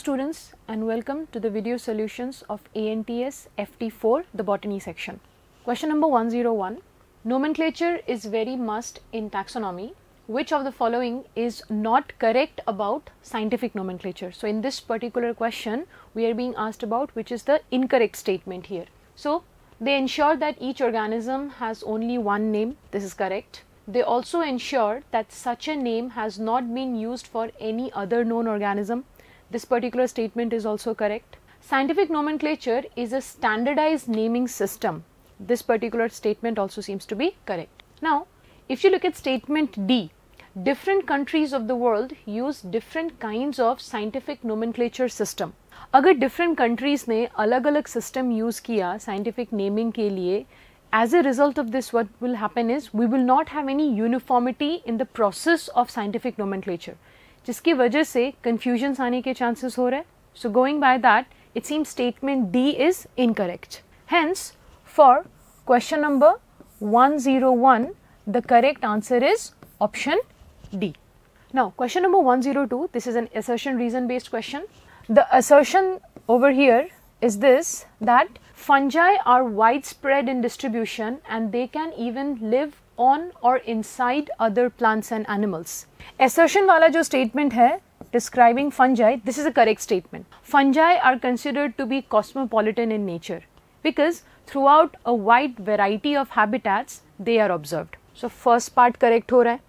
students and welcome to the video solutions of ANTS FT4 the botany section. Question number 101 Nomenclature is very must in taxonomy. Which of the following is not correct about scientific nomenclature? So in this particular question we are being asked about which is the incorrect statement here. So they ensure that each organism has only one name. This is correct. They also ensure that such a name has not been used for any other known organism. This particular statement is also correct. Scientific nomenclature is a standardized naming system. This particular statement also seems to be correct. Now, if you look at statement D, different countries of the world use different kinds of scientific nomenclature system. अगर different countries ने अलग अलग system use किया scientific naming के लिए as a result of this what will happen is we will not have any uniformity in the process of scientific nomenclature जिसकी वजह से कन्फ्यूजन्स आने के चांसेस हो रहे हैं। So going by that it seem statement D is incorrect hence for question number one zero one the correct answer is option D now question number one zero two this is an assertion reason based question the assertion over here is this that fungi are wide spread in distribution and they can even live on or inside other plants and animals. Assertion wala jo statement hai describing fungi, this is a correct statement. Fungi are considered to be cosmopolitan in nature because throughout a wide variety of habitats they are observed. So first part correct ho raha hai.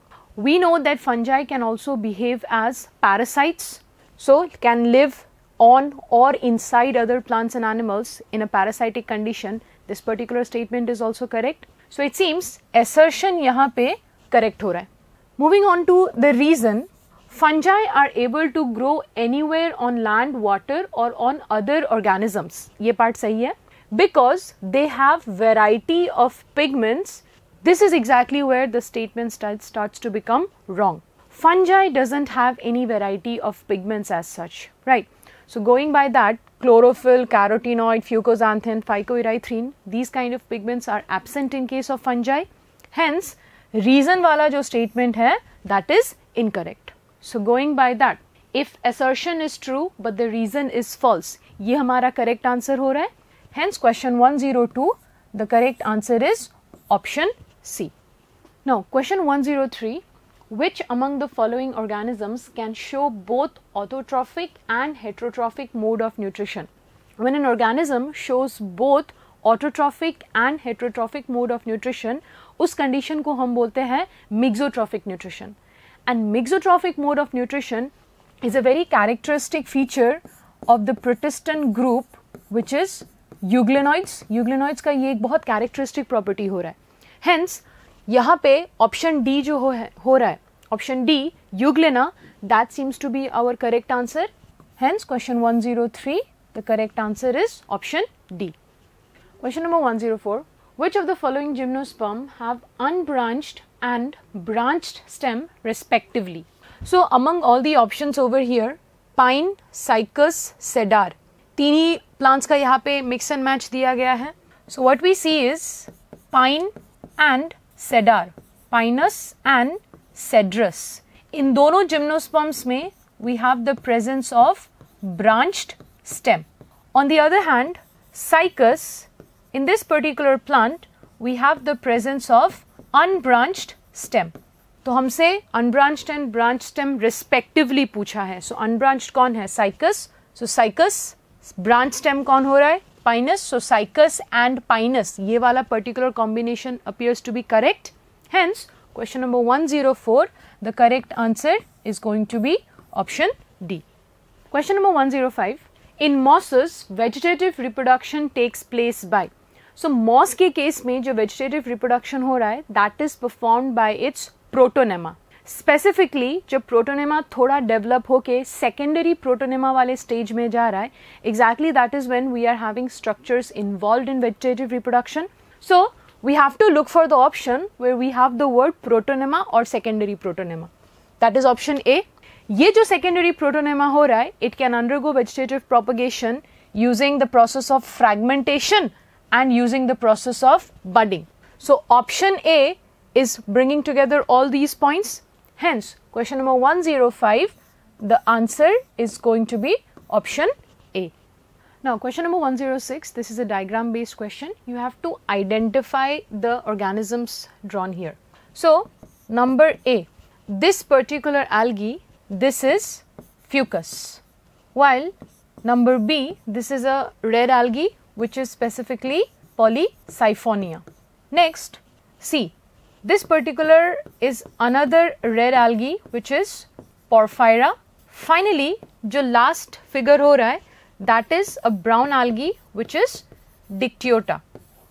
We know that fungi can also behave as parasites, so can live on or inside other plants and animals in a parasitic condition. This particular statement is also correct. So it seems assertion यहाँ पे correct हो रहा है. Moving on to the reason, fungi are able to grow anywhere on land, water or on other organisms. ये part सही है. Because they have variety of pigments. This is exactly where the statement starts, starts to become wrong. Fungi doesn't have any variety of pigments as such, right? So going by that, chlorophyll, carotenoid, fucoxanthin, phycoerythrin, these kind of pigments are absent in case of fungi. Hence, reason wala jo statement hai, that is incorrect. So going by that, if assertion is true but the reason is false, ये हमारा correct answer हो रहा है. Hence question 102, the correct answer is option C. Now question 103, which among the following organisms can show both autotrophic and heterotrophic mode of nutrition? When an organism shows both autotrophic and heterotrophic mode of nutrition, उस condition को हम बोलते हैं mixotrophic nutrition. And mixotrophic mode of nutrition is a very characteristic feature of the protestant group which is euglenoids. Euglenoids का ये एक बहुत characteristic property हो रहा है. Hence, यहाँ पे ऑप्शन डी जो हो है, हो रहा है ऑप्शन डी युग लेना that seems to be our correct answer hence question one zero three the correct answer is option D question number one zero four which of the following gymnosperm have unbranched and branched stem respectively so among all the option over here pine cycas cedar तीन ही plants का यहाँ पे mix and match दिया गया है. So what we see is pine and cedar pinus and cedrus इन दोनों gymnosperms में we have the presence of branched stem on the other hand cycas in this particular plant we have the presence of unbranched stem तो हमसे unbranched and branch stem respectively पूछा है। So so, unbranched कौन है? Cycas so cycas branch stem कौन हो रहा है? Pinus so cycas and pinus ये वाला particular combination appears to be correct hence question number one zero four the correct answer is going to be option D question number one zero five in mosses vegetative reproduction takes place by so moss के case में जो vegetative reproduction हो रहा है that is perform by its protonema specifically जब protonema थोड़ा develop होके secondary protonema वाले स्टेज में जा रहा है exactly that is when we are having structures involve in vegetative reproduction so we have to look for the option where we have the word protonema और secondary protonema that is option A ये जो secondary protonema हो रहा है it can undergo vegetative propagation using the process of fragmentation and using the process of budding. So, option A is bringing together all these points. Hence, question number 105, the answer is going to be option A. Now question number 106, this is a diagram based question. You have to identify the organisms drawn here. So number A, this particular algae, this is fucus. While number B, this is a red algae which is specifically Polysiphonia. Next, C, this particular is another red algae which is Porphyra. Finally, जो last figure हो रहा है that is a brown algae which is Dictyota.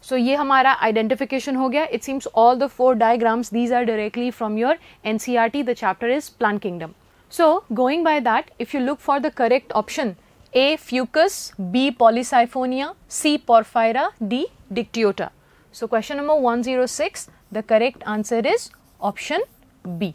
So ये हमारा identification हो गया. It seems all the four diagrams these are directly from your NCRT. The chapter is plant kingdom. So going by that, if you look for the correct option, A. Fucus, B. Polysiphonia, C. Porphyra, D. Dictyota. So question number 106, the correct answer is option B.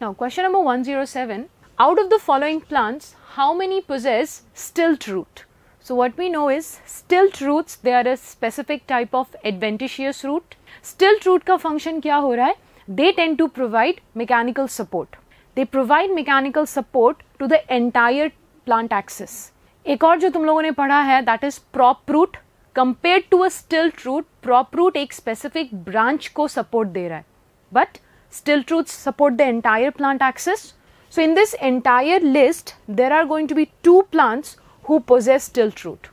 Now question number 107, out of the following plants, how many possess stilt root? So what we know is stilt roots, they are a specific type of adventitious root. Stilt root का function क्या हो रहा है? They tend to provide mechanical support. They provide mechanical support to the entire plant axis. एक और जो तुम लोगों ने पढ़ा है that is prop root. Compare to a stilt root prop root एक स्पेसिफिक ब्रांच को सपोर्ट दे रहा है। But stilt root support the entire plant axis so in this entire list there are going to be two plants who possess stilt root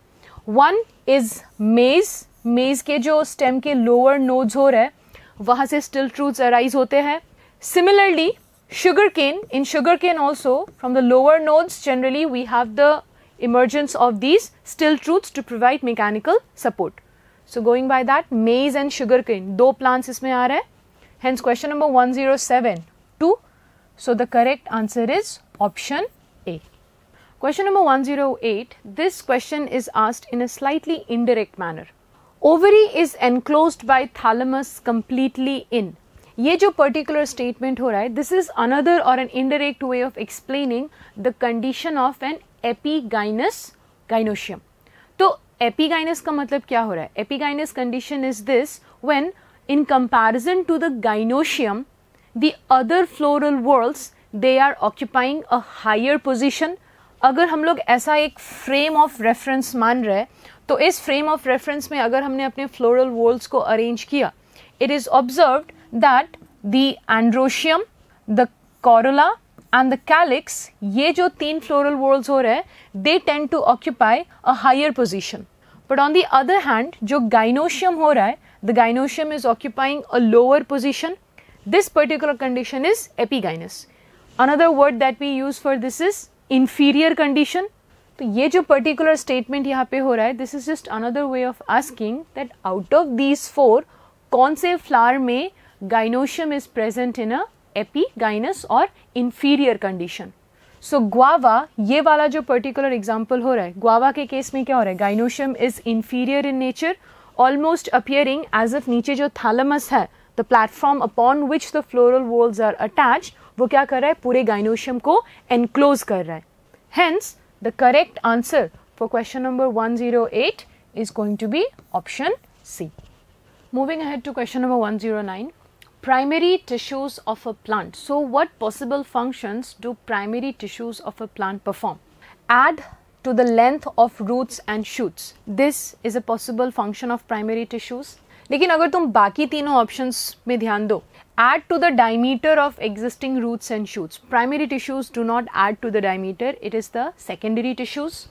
one is maize maize के जो stem के lower nodes हो रहे वहाँ से still root arise होते हैं। Similarly sugarcane in sugarcane also from the lower nodes generally we have the emergence of these stilt roots to provide mechanical support. So going by that, maize and sugarcane, दो plants इसमें आ रहे हैं. Hence question number 107, 2. So the correct answer is option A. Question number 108, this question is asked in a slightly indirect manner. Ovary is enclosed by thalamus completely in. ये जो particular statement हो रहा है, this is another or an indirect way of explaining the condition of an Epigynous gynoecium. तो epigynous का मतलब क्या हो रहा है? Epigynous condition is this when in comparison to the gynoecium the other floral whorls they are occupying a higher position अगर हम लोग ऐसा एक फ्रेम ऑफ़ रेफरेंस मान रहे हैं तो इस फ्रेम ऑफ़ रेफरेंस में अगर हमने अपने फ्लोरल वर्ल्ड्स को अरेंज किया it is observe that the androecium the corolla and the calyx ये जो तीन फ्लोरल वॉल्स हो रहे हैं they tend to occupy a higher position but on the other hand जो गाइनोशियम हो रहा है the gynoecium is occupying a lower position this particular condition is epigynous another word that we use for this is inferior condition तो ये जो particular statement यहाँ पे हो रहा है this is just another way of asking that out of these four कौन से फ्लावर में gynoecium is present in a epigynous और इंफीरियर कंडीशन सो ग्वावा ये वाला जो पर्टिकुलर एग्ज़ाम्पल हो रहा है ग्वावा के केस में क्या हो रहा है gynoecium is inferior in nature almost appearing as if नीचे जो थैलमस है the platform upon which the floral whorls are attach वो क्या कर रहा है पूरे गाइनोशियम को एनक्लोज कर रहा है hence the correct answer for question number 108 is going to be option C. Moving ahead to question number 109. Primary tissues of a plant. So, what possible functions do primary tissues of a plant perform? Add to the length of roots and shoots. This is a possible function of primary tissues. लेकिन अगर तुम बाकी तीनों options में ध्यान दो add to the diameter of existing roots and shoots. Primary tissues do not add to the diameter, it is the secondary tissues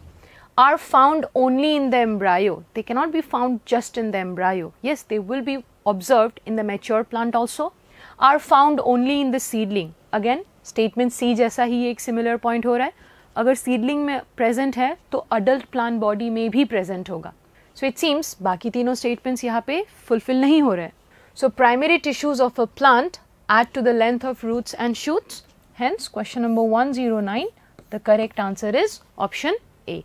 are found only in the embryo. They cannot be found just in the embryo. Yes, they will be observed in the mature plant also. Are found only in the seedling. Again, statement C जैसा ही एक similar point हो रहा है अगर seedling में present है तो adult plant body में भी present होगा So it seems बाकी तीनों statements यहाँ पे fulfill हो रहे हैं so, primary tissues of a plant add to the length of roots and shoots. Hence, question number 109, the correct answer is option A.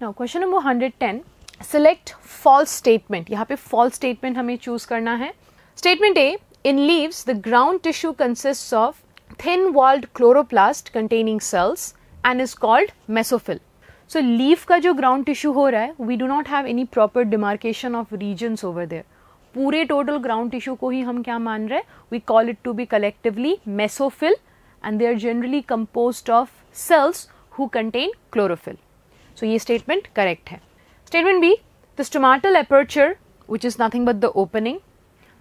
Now, question number 110, select false statement यहाँ पे false statement हमें choose करना है. Statement A in leaf the ground tissue consist of thin walled chloroplast containing cells and is called mesophyll so leaf का जो ground tissue हो रहा है we do not have any proper demarcation of region over there पूरे total ground tissue को ही हम क्या मान रहे हैं? We call it to be collectively mesophyll and they are generally compose of cells who contain chlorophyll so ये statement correct है. Statement B the stomatal aperture which is nothing but the opening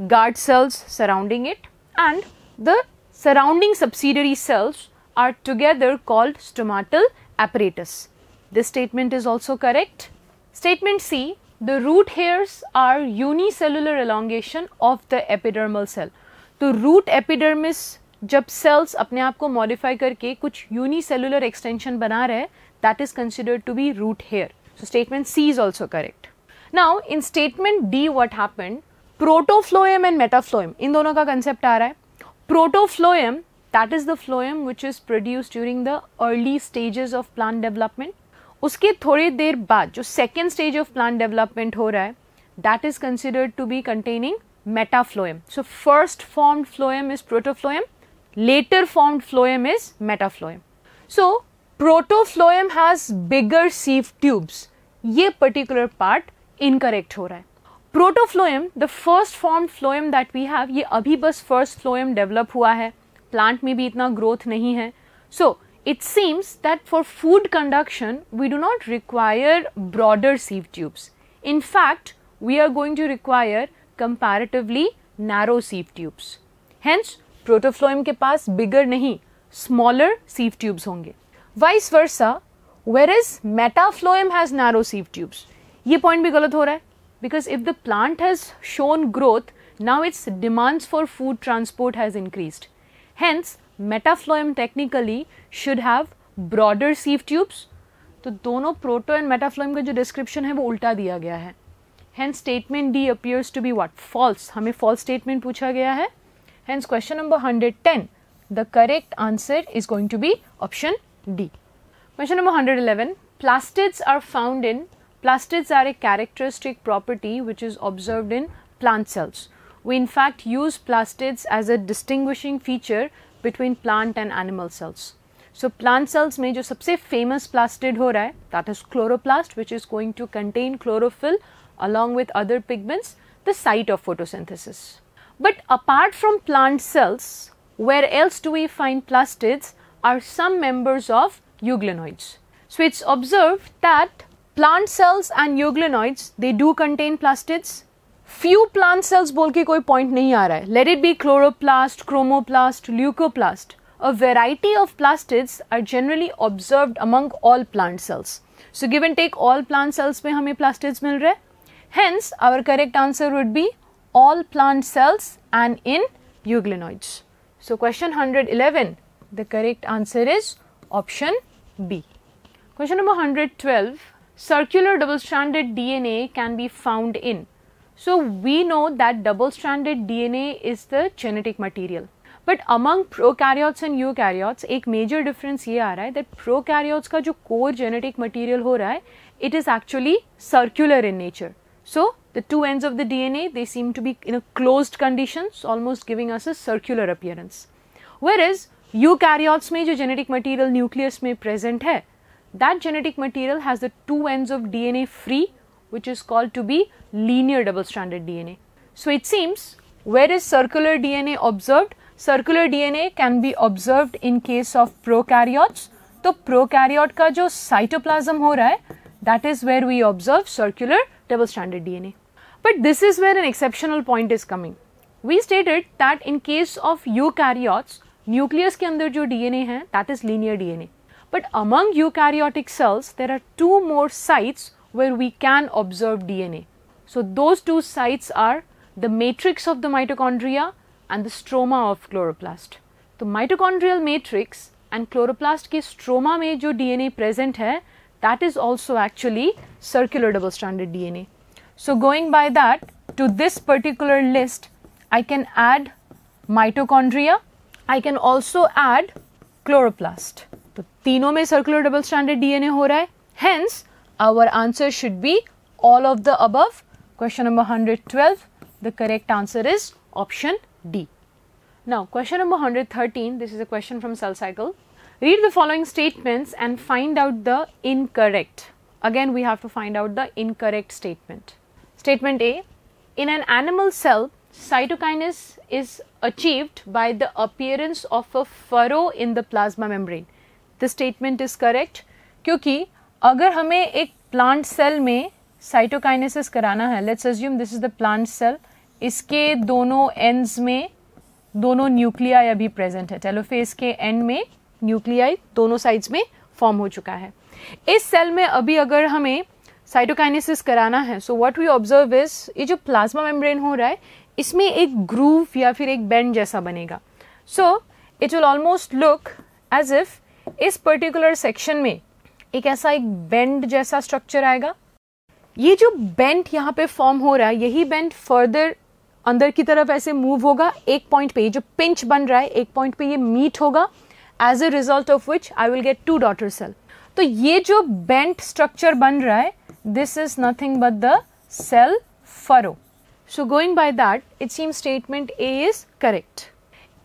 guard cells surrounding it and the surrounding subsidiary cells are together called stomatal apparatus. This statement is also correct. Statement C, the root hairs are unicellular elongation of the epidermal cell. तो root epidermis जब sales अपने आप को modify करके कुछ unicellular extension बना रहे that is considered to be root hair So statement C is also correct now in statement D what happened protophloem and metaphloem in दोनों का कंसेप्ट आ रहा है. Protophloem that is the phloem which is produce during the early stages of plant development उसके थोड़ी देर बाद जो second stage of plant development हो रहा है that is considered to be containing metaploem. So first formed phloem is protoploem, later formed phloem is metaploem. So protophloem has bigger sieve tubes ये particular part incorrect हो रहा है। Protophloem the first form phloem that we have ये अभी बस first phloem develop हुआ है। Plant में भी इतना ग्रोथ नहीं है। So it seems that for food conduction we do not require broader sieve tubes in fact we are going to require comparatively narrow sieve tubes hence protophloem के पास bigger नहीं स्मॉलर सीव ट्यूब्स होंगे। Vice versa, whereas metaploem has narrow sieve tubes. ये point भी गलत हो रहा है because if the plant has shown growth, now its demands for food transport has increased. Hence, metaploem technically should have broader sieve tubes. तो दोनों proto and metaphloem का जो डिस्क्रिप्शन है वो उल्टा दिया गया है hence statement D appears to be what false हमें false statement पूछा गया है hence question number 110 the correct answer is going to be option D question number 111 plastids are found in plastids are a characteristic property which is observed in plant cells we in fact use plastids as a distinguishing feature between plant and animal cells so plant cells में जो सबसे famous plastid हो रहा है that is chloroplast which is going to contain chlorophyll along with other pigments the site of photosynthesis. But apart from plant cells, where else do we find plastids are some members of euglenoids. So, it is observed that plant cells and euglenoids they do contain plastids. Few plant cells बोल के कोई point नहीं आ रहा है. Let it be chloroplast, chromoplast, leucoplast. A variety of plastids are generally observed among all plant cells. So give and take all plant cells में हमें plastids मिल रहे हैं. Hence, our correct answer would be all plant cells and in euglenoids. So, question 111, the correct answer is option B. Question number 112, circular double-stranded DNA can be found in. So, we know that double-stranded DNA is the genetic material. But among prokaryotes and eukaryotes एक major difference ये आ रहा है that prokaryotes का जो core genetic material हो रहा है it is actually circular in nature so, the two ends of the DNA they seem to be in a closed conditions almost giving us a circular appearance. Whereas eukaryotes में जो genetic material nucleus में present है that genetic material has the two ends of DNA free which is called to be linear double stranded DNA. So, it seems where is circular DNA observed? Circular DNA can be observed in case of prokaryotes. तो prokaryote का जो cytoplasm हो रहा है that is where we observe circular double stranded DNA. But this is where an exceptional point is coming. We stated that in case of eukaryotes, nucleus के अंदर जो DNA है that is linear DNA. But among eukaryotic cells, there are two more sites where we can observe DNA. So those two sites are the matrix of the mitochondria and the stroma of chloroplast. तो mitochondrial matrix and chloroplast के stroma में जो DNA present है that is also actually circular double stranded DNA. So, going by that to this particular list, I can add mitochondria, I can also add chloroplast. तो तीनों में circular double stranded DNA हो रहा है. Hence, our answer should be all of the above. Question number 112, the correct answer is option D. Now, question number 113, this is a question from cell cycle. Read the following statements and find out the incorrect. Again, we have to find out the incorrect statement. Statement A In an animal cell, cytokinase is achieved by the appearance of a furrow in the plasma membrane. This statement is correct क्योंकि अगर हमें एक plant cell में cytokinesis कराना है let's assume this is the plant cell इसके दोनों ends में दोनों न्यूक्लियाई अभी प्रेजेंट है टेलोफेज के एंड में न्यूक्लियाई दोनों साइड्स में फॉर्म हो चुका है इस सेल में अभी अगर हमें साइटोकाइनेसिस कराना है so what we observe is ये जो प्लाज्मा मेम्ब्रेन हो रहा है इसमें एक ग्रूव या फिर एक बेंड जैसा बनेगा। So it will almost look as if इस पर्टिकुलर सेक्शन में एक ऐसा एक बेंड जैसा स्ट्रक्चर आएगा। ये जो बेंट यहाँ पे फॉर्म हो रहा है, यही बेंट फर्दर अंदर की तरफ़ ऐसे मूव होगा। एक पॉइंट पे जो पिंच बन रहा है, एक पॉइंट पे ये मीट होगा। As a result of which I will get two daughter cell तो ये जो बेंट स्ट्रक्चर बन रहा है this is nothing but the cell furrow so going by that it seem statement A is correct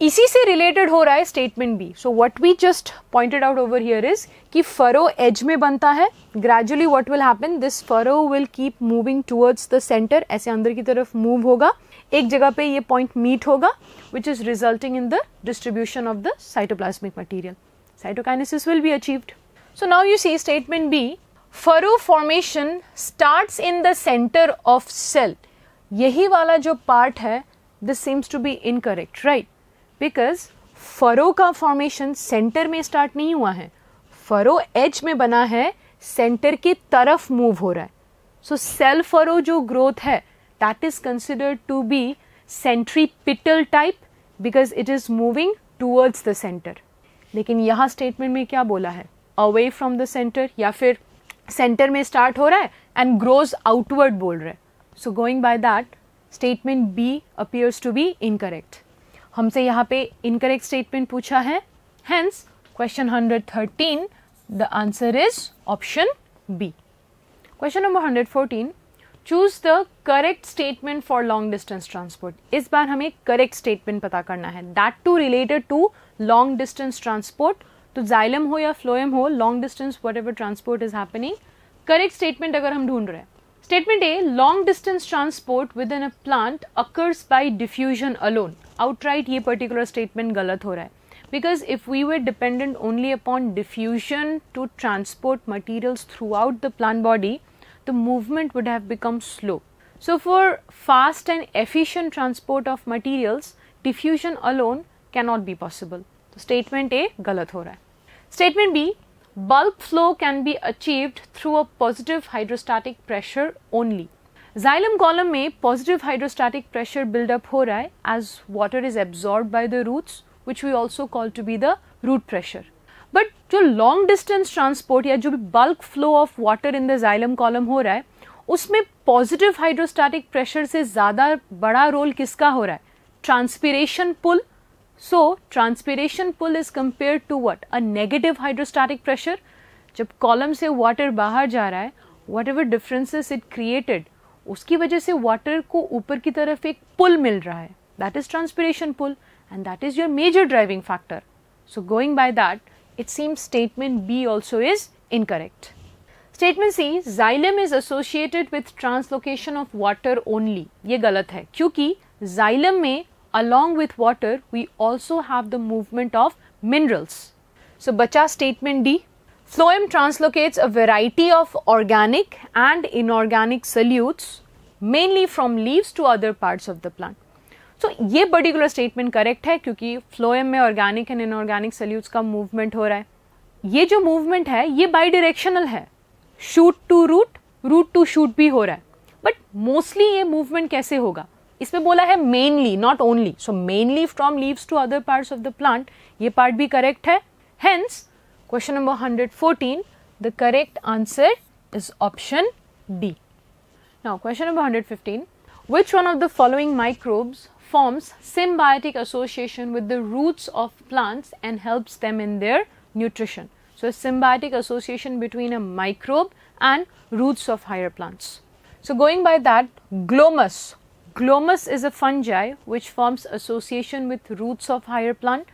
इसी से related हो रहा है statement B so what we just pointed out over here is कि furrow edge में बनता है gradually what will happen this furrow will keep moving towards the centre ऐसे अंदर की तरफ मूव होगा एक जगह पे ये पॉइंट मीट होगा which is resulting in the distribution of the cytoplasmic material cytokinesis will be achieved so now you see statement B furrow formation starts in the centre of cell यही वाला जो part है this seems to be incorrect right because furrow का formation centre में start नहीं हुआ है। Furrow edge में बना है सेंटर की तरफ़ मूव हो रहा है। सो सेल फरो जो ग्रोथ है that is considered to be centripetal type because it is moving towards the centre लेकिन यहाँ स्टेटमेंट में क्या बोला है? अवे फ्रॉम द सेंटर या फिर सेंटर में स्टार्ट हो रहा है एंड ग्रोज आउटवर्ड बोल रहे so going by that statement B appears to be incorrect हमसे यहाँ पे इनकरेक्ट स्टेटमेंट पूछा है। Hence question 113 the answer is option B question number 114 choose the correct statement for long distance transport इस बार हमें करेक्ट स्टेटमेंट पता करना है। That too related to long distance transport तो जाइलम हो या फ्लोएम हो long distance whatever transport is happening correct statement अगर हम ढूंढ रहे हैं statement A long distance transport within a plant occurs by diffusion alone outright ये पर्टिकुलर स्टेटमेंट गलत हो रहा है because if we were dependent only upon diffusion to transport materials throughout the plant body the movement would have become slow so for fast and efficient transport of materials diffusion alone cannot be possible तो statement A गलत हो रहा है statement B bulk flow can be achieved through a positive hydrostatic pressure only. Xylem column में positive hydrostatic pressure buildup हो रहा है as water is absorb by the roots which we also call to be the root pressure but जो long distance transport या जो भी bulk flow of water in the xylem column हो रहा है, उसमें पॉजिटिव हाइड्रोस्टैटिक प्रेशर से ज़्यादा बड़ा रोल किसका हो रहा है? Transpiration pull so transpiration pull is compare to what a negative hydrostatic pressure जब कॉलम से वाटर बाहर जा रहा है whatever differences it created उसकी वजह से वाटर को ऊपर की तरफ़ एक पुल मिल रहा है। That is transpiration pull and that is your major driving factor so going by that it seem statement B also is incorrect statement C xylem is associated with translocation of water only ये गलत है, क्योंकि xylem में along with water we also have the movement of minerals so bacha statement d Phloem translocates a variety of organic and inorganic solutes mainly from leaves to other parts of the plant. तो so, ये particular statement correct है क्योंकि phloem में organic and inorganic salutes का movement हो रहा है ये जो मूवमेंट है ये बाई डायरेक्शनल है shoot to root root to shoot भी हो रहा है बट मोस्टली ये मूवमेंट कैसे होगा इसमें बोला है mainly not only so mainly from leaves to other parts of the plant ये पार्ट भी करेक्ट है hence Question number 114, the correct answer is option D. Now, question number 115, which one of the following microbes forms symbiotic association with the roots of plants and helps them in their nutrition? So, a symbiotic association between a microbe and roots of higher plants. So, going by that, glomus. Glomus is a fungi which forms association with roots of higher plant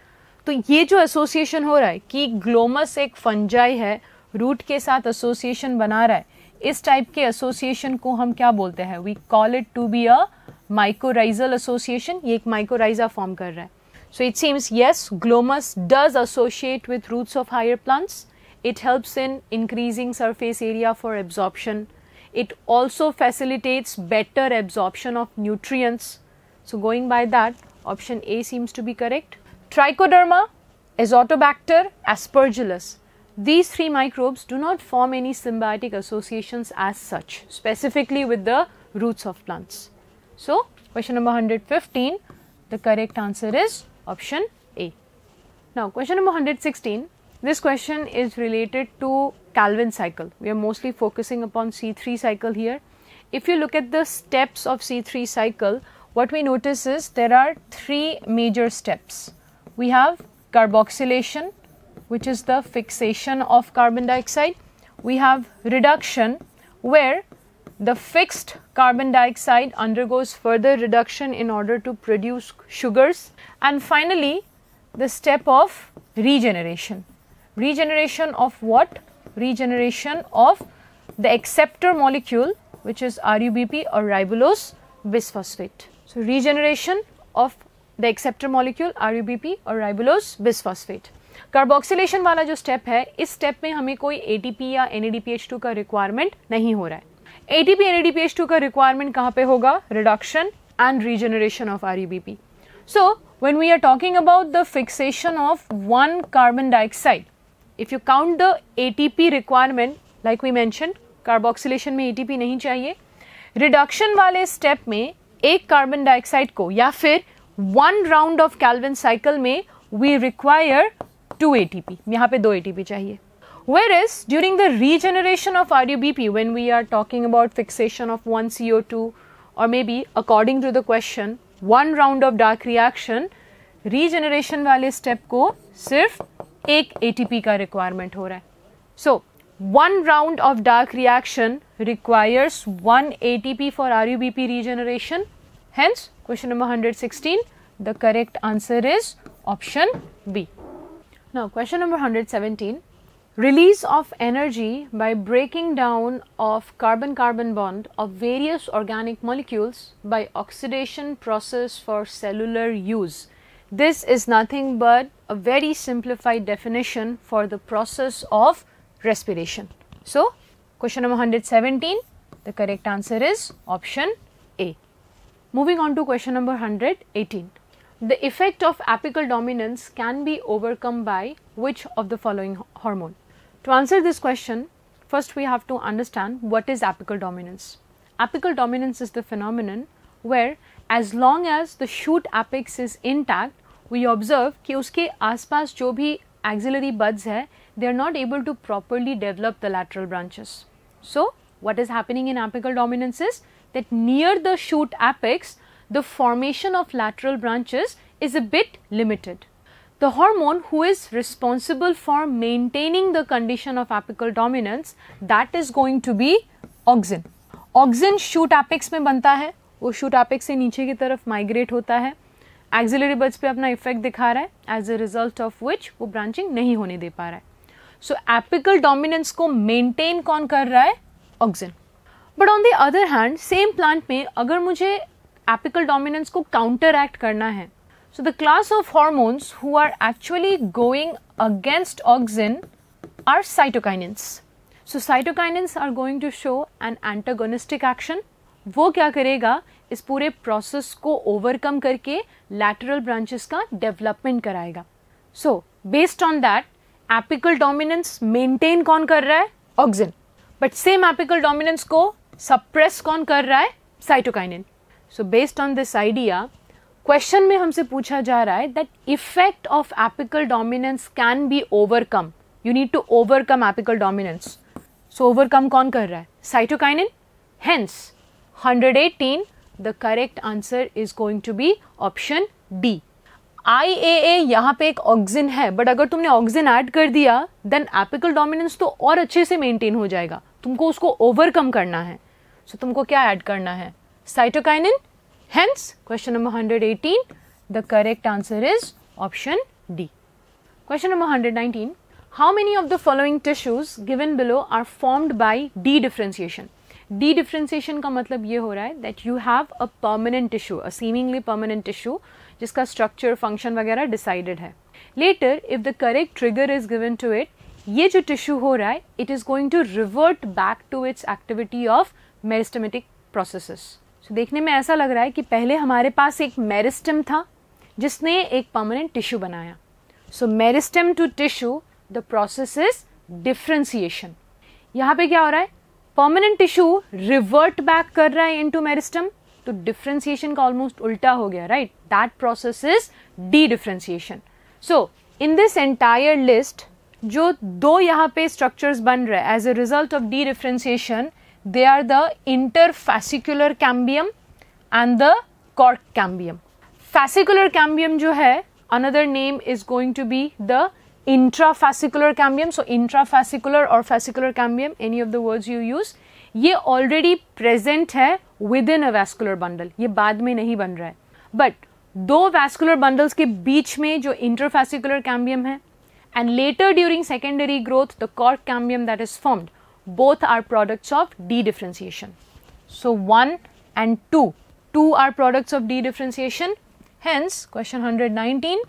तो ये जो एसोसिएशन हो रहा है कि glomus एक fungi है रूट के साथ एसोसिएशन बना रहा है, इस टाइप के एसोसिएशन को हम क्या बोलते हैं? We call it to be a mycorrhizal association ये एक माइक्रोराइजा फॉर्म कर रहा है। So it seems yes Glomus does associate with roots of higher plants it helps in increasing surface area for absorption. It also facilitates better absorption of nutrients. So going by that, option A seems to be correct. Trichoderma, Azotobacter, Aspergillus. These three microbes do not form any symbiotic associations as such, specifically with the roots of plants. So, question number 115, the correct answer is option A. Now, question number 116, this question is related to Calvin cycle. We are mostly focusing upon C3 cycle here. If you look at the steps of C3 cycle, what we notice is there are three major steps. We have carboxylation, which is the fixation of carbon dioxide. We have reduction, where the fixed carbon dioxide undergoes further reduction in order to produce sugars. And finally, the step of regeneration Regeneration of what? Regeneration of the acceptor molecule which is RUBP or ribulose bisphosphate. So, regeneration of the acceptor molecule RUBP or ribulose bisphosphate. Carboxylation वाला जो step है इस step में हमें कोई ATP या एनएडीपीएच2 का requirement नहीं हो रहा है एटीपी एनएडीपीएच2 का रिक्वायरमेंट कहाँ पे होगा reduction and regeneration of RUBP so when we are talking about the fixation of one carbon dioxide if you count the A T P requirement like we mention carboxylation में A T P नहीं चाहिए reduction वाले step में एक carbon dioxide को, या फिर one round of Calvin cycle में we require two A T P यहाँ पे दो ए टी पी चाहिए। Where is during the regeneration of R U B P when we are talking about fixation of one C O two और maybe according to the question one round of dark reaction regeneration वाले step को सिर्फ़ एक ATP का requirement हो रहा है so one round of dark reaction requires one ATP for RUBP regeneration hence question number 116 the correct answer is option B now, question number 117 release of energy by breaking down of carbon-carbon bond of various organic molecules by oxidation process for cellular use. This is nothing but a very simplified definition for the process of respiration. So, question number 117 the correct answer is option A. Moving on to question number 118. The effect of apical dominance can be overcome by which of the following hormone? To answer this question, first we have to understand what is apical dominance. Apical dominance is the phenomenon where as long as the shoot apex is intact, we observe कि उसके आसपास जो भी axillary buds है they are not able to properly develop the lateral branches so what is happening in apical dominances that near the shoot apex the formation of lateral branches is a bit limited the hormone who is responsible for maintaining the condition of apical dominance that is going to be auxin auxin shoot apex में बनता है, वो shoot epics से नीचे की तरफ़ migrate होता है एक्जिलरी बड्स पे अपना इफ़ेक्ट दिखा रहा है as a result of which वो ब्रांचिंग नहीं होने दे पा रहा है। सो एपिकल डोमिनेंस को मेंटेन कौन कर रहा है? Auxin but on the other hand same plant में अगर मुझे एपिकल डोमिनेंस को काउंटर एक्ट करना है so the class of hormones who are actually going against auxin are cytokinins so cytokinins are going to show an antagonistic action वो क्या करेगा? इस पूरे प्रोसेस को ओवरकम करके लैटरल ब्रांचेस का डेवलपमेंट कराएगा। So based on that apical dominance maintain कौन कर रहा है? Auxin but same apical dominance को सप्रेस कौन कर रहा है? Cytokinin so based on this idea question में हमसे पूछा जा रहा है that effect of apical dominance can be overcome you need to overcome apical dominance so overcome कौन कर रहा है? Cytokinin hence 118 the correct answer is going to be option D I A A यहाँ पे एक ऑक्सिन है but अगर तुमने ऑक्सिन एड कर दिया देन एपिकल डोमिनेंस तो और अच्छे से मेनटेन हो जाएगा। तुमको उसको ओवरकम करना है। सो so, तुमको क्या एड करना है? Cytokine hence question number hundred eighteen the correct answer is option D question number hundred nineteen how many of the following tissues given below are formed by dedifferentiation Dedifferentiation का मतलब ये हो रहा है that you have a permanent tissue, a seemingly permanent tissue जिसका structure function वगैरह decided है. Later if the correct trigger is given to it ये जो टिश्यू हो रहा है it is going to revert back to its activity of meristematic processes so देखने में ऐसा लग रहा है कि पहले हमारे पास एक मेरिस्टम था जिसने एक परमानेंट टिश्यू बनाया। So meristem to tissue the process is differentiation यहाँ पे क्या हो रहा है? परमानेंट टिश्यू रिवर्ट बैक कर रहा है इनटू मेरिस्टम तो डिफ्रेंसिएशन का ऑलमोस्ट उल्टा हो गया right that process is the differentiation so in this entire list जो दो यहाँ पे स्ट्रक्चर्स बन रहे हैं as a result of the differentiation they are the interfascicular cambium and the cork cambium fascicular cambium जो है another name is going to be the इंट्राफैसिकुलर cambium सो इंट्राफैसिकुलर और fascicular cambium any of the words you use ये already present है within a vascular bundle ये बाद में नहीं बन रहा है बट दो वैस्कुलर बंडल्स के बीच में जो इंटरफैसिकुलर कैम्बियम है and later during secondary growth the cork cambium that is formed both are products of D differentiation. So 1 and 2, 2 are products of D differentiation. Hence, question 119,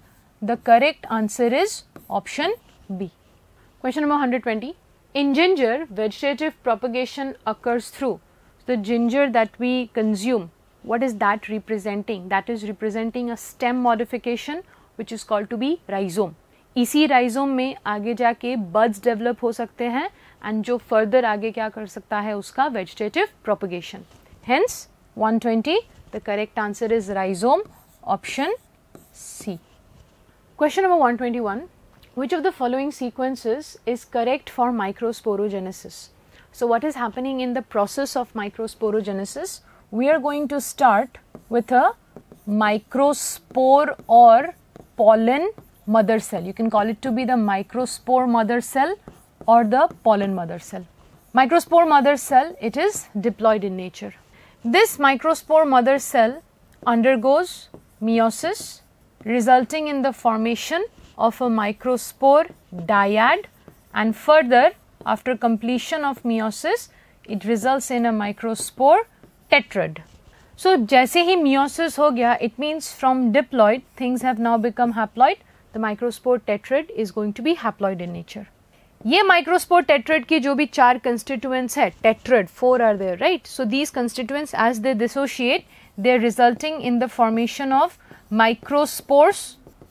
the correct answer is option B. Question number hundred twenty in ginger vegetative propagation occurs through the ginger that we consume what is that representing that is representing a stem modification which is called to be rhizome इसी rhizome में आगे जाके birds develop हो सकते हैं and जो further आगे क्या कर सकता है उसका vegetative propagation hence 120 the correct answer is rhizome option C question number 121 which of the following sequences is correct for microsporogenesis so what is happening in the process of microsporogenesis we are going to start with a microspore or pollen mother cell you can call it to be the microspore mother cell or the pollen mother cell. Microspore mother cell, it is diploid in nature. This microspore mother cell undergoes meiosis resulting in the formation of a microspore dyad and further after completion of meiosis it results in a microspore tetrad. So, जैसे ही meiosis हो गया it means from diploid things have now become haploid the microspore tetrad is going to be haploid in nature. ये microspore tetrad की जो भी चार constituents है tetrad four are there right so these constituents as they dissociate they are resulting in the formation of microspores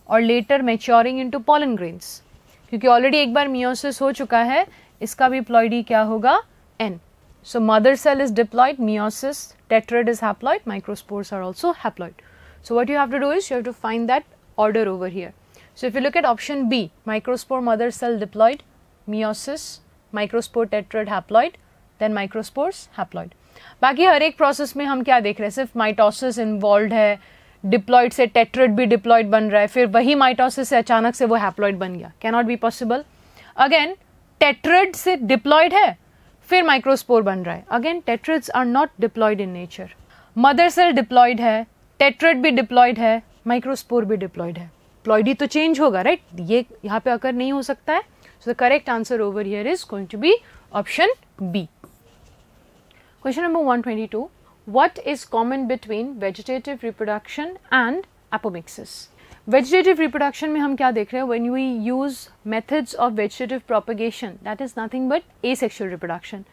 और later maturing into pollen grains क्योंकि already एक बार मियोसिस हो चुका है, इसका भी प्लॉइडी क्या होगा? And so mother cell is diploid meiosis tetrad is haploid microspores are also haploid so what you have to do is you have to find that order over here so if you look at option B microspore mother cell diploid meiosis microspore tetrad haploid then microspores haploid बाकी हर एक process में हम क्या देख रहे हैं? सिर्फ़ माइटोसिस इन्वॉल्व है डिप्लॉइड से टेट्रेड भी डिप्लॉइड बन रहा है फिर वही माइटोसिस से अचानक से वो हैप्लॉइड बन गया can not be possible again tetrad से डिप्लॉइड है फिर माइक्रोस्पोर बन रहा है again tetrads are not diploid in nature mother cell diploid है टेट्रेड भी डिप्लॉइड है माइक्रोस्पोर भी डिप्लॉयड है प्लॉइडी तो चेंज होगा राइट? ये यहाँ पे अगर नहीं हो सकता है So, the correct answer over here is going to be option B. Question number 122. What is common between vegetative reproduction and apomixis? Vegetative reproduction में हम क्या देख रहे हैं when we use methods of vegetative propagation that is nothing but asexual reproduction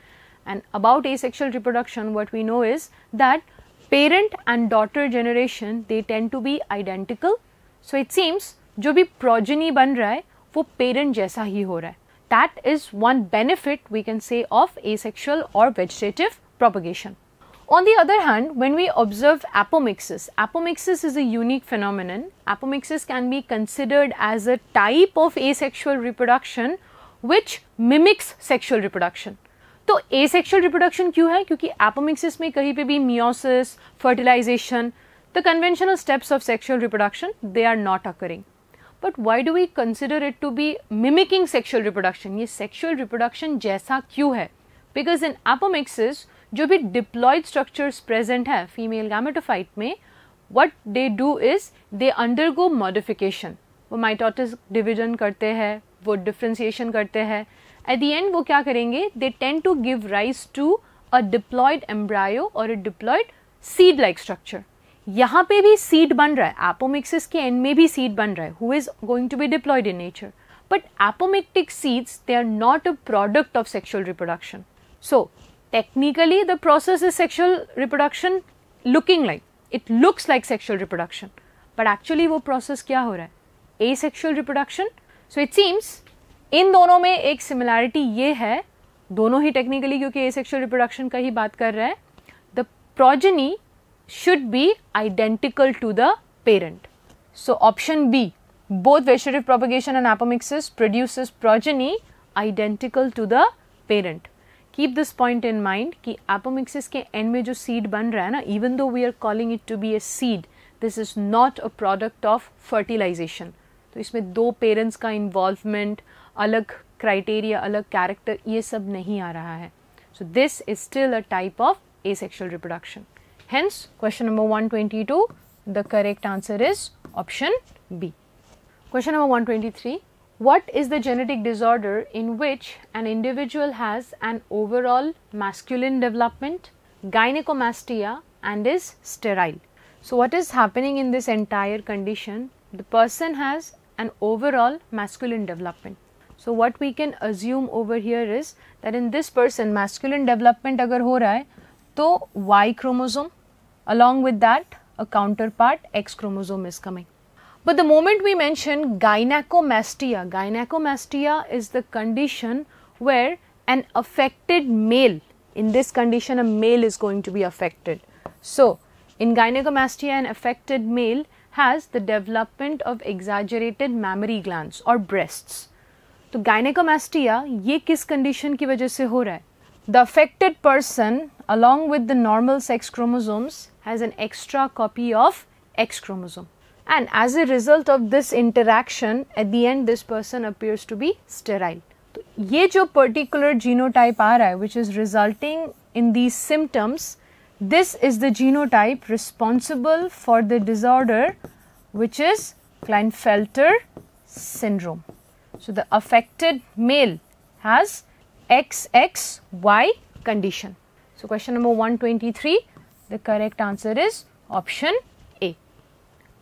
and about asexual reproduction what we know is that parent and daughter generation they tend to be identical so it seems जो भी progeny बन रहा है वो parent जैसा ही हो रहा है that is one benefit we can say of asexual और vegetative propagation. On the other hand, when we observe apomixis, apomixis is a unique phenomenon. Apomixis can be considered as a type of asexual reproduction which mimics sexual reproduction. तो asexual reproduction क्यों है क्योंकि apomixis में कहीं पे भी meiosis, fertilization, the conventional steps of sexual reproduction, they are not occurring. But why do we consider it to be mimicking sexual reproduction ये sexual reproduction जैसा क्यों है बिकॉज इन एपोमिक्सिस जो भी डिप्लॉयड स्ट्रक्चर्स प्रेजेंट है female gametophyte में what they do is they undergo modification वो mitotic division करते हैं, वो डिफ्रेंसिएशन करते हैं। एट दी एंड वो क्या करेंगे? They tend to give rise to a diploid embryo और a diploid seed like structure यहाँ पे भी सीड बन रहा है। एपोमिक्सिस के एंड में भी सीड बन रहा है। Who is going to be diploid in nature but apomictic seeds they are not a product of sexual reproduction so technically the process is sexual reproduction looking like it looks like sexual reproduction but actually वो process क्या हो रहा है asexual reproduction so it seems इन दोनों में एक similarity ये है दोनों ही टेक्निकली क्योंकि एसेक्सुअल रिप्रोडक्शन का ही बात कर रहा है the progeny should be identical to the parent so option B both vegetative propagation and apomixis produces progeny identical to the parent. Keep this point in mind कि एपोमिक्सिस के end में जो सीड बन रहा है ना even though we are calling it to be a seed this is not a product of fertilization तो इसमें दो पेरेंट्स का इन्वॉल्वमेंट अलग क्राइटेरिया अलग कैरेक्टर ये सब नहीं आ रहा है. So this is still a type of asexual reproduction hence question number one twenty two the correct answer is option B question number one twenty three What is the genetic disorder in which an individual has an overall masculine development, gynecomastia and is sterile? So, what is happening in this entire condition? The person has an overall masculine development. So, what we can assume over here is that in this person masculine development agar raha hai, to Y chromosome along with that a counterpart X chromosome is coming. But the moment we mention gynecomastia, gynecomastia is the condition where an affected male, in this condition a male is going to be affected. So, in gynecomastia an affected male has the development of exaggerated mammary glands or breasts. तो gynecomastia ये किस condition की वजह से हो रहा है The affected person along with the normal sex chromosomes has an extra copy of X chromosome and as a result of this interaction at the end this person appears to be sterile. तो ये जो particular genotype आ रहा है which is resulting in these symptoms this is the genotype responsible for the disorder which is Klinefelter syndrome. So the affected male has XXY condition. So question number 123 the correct answer is option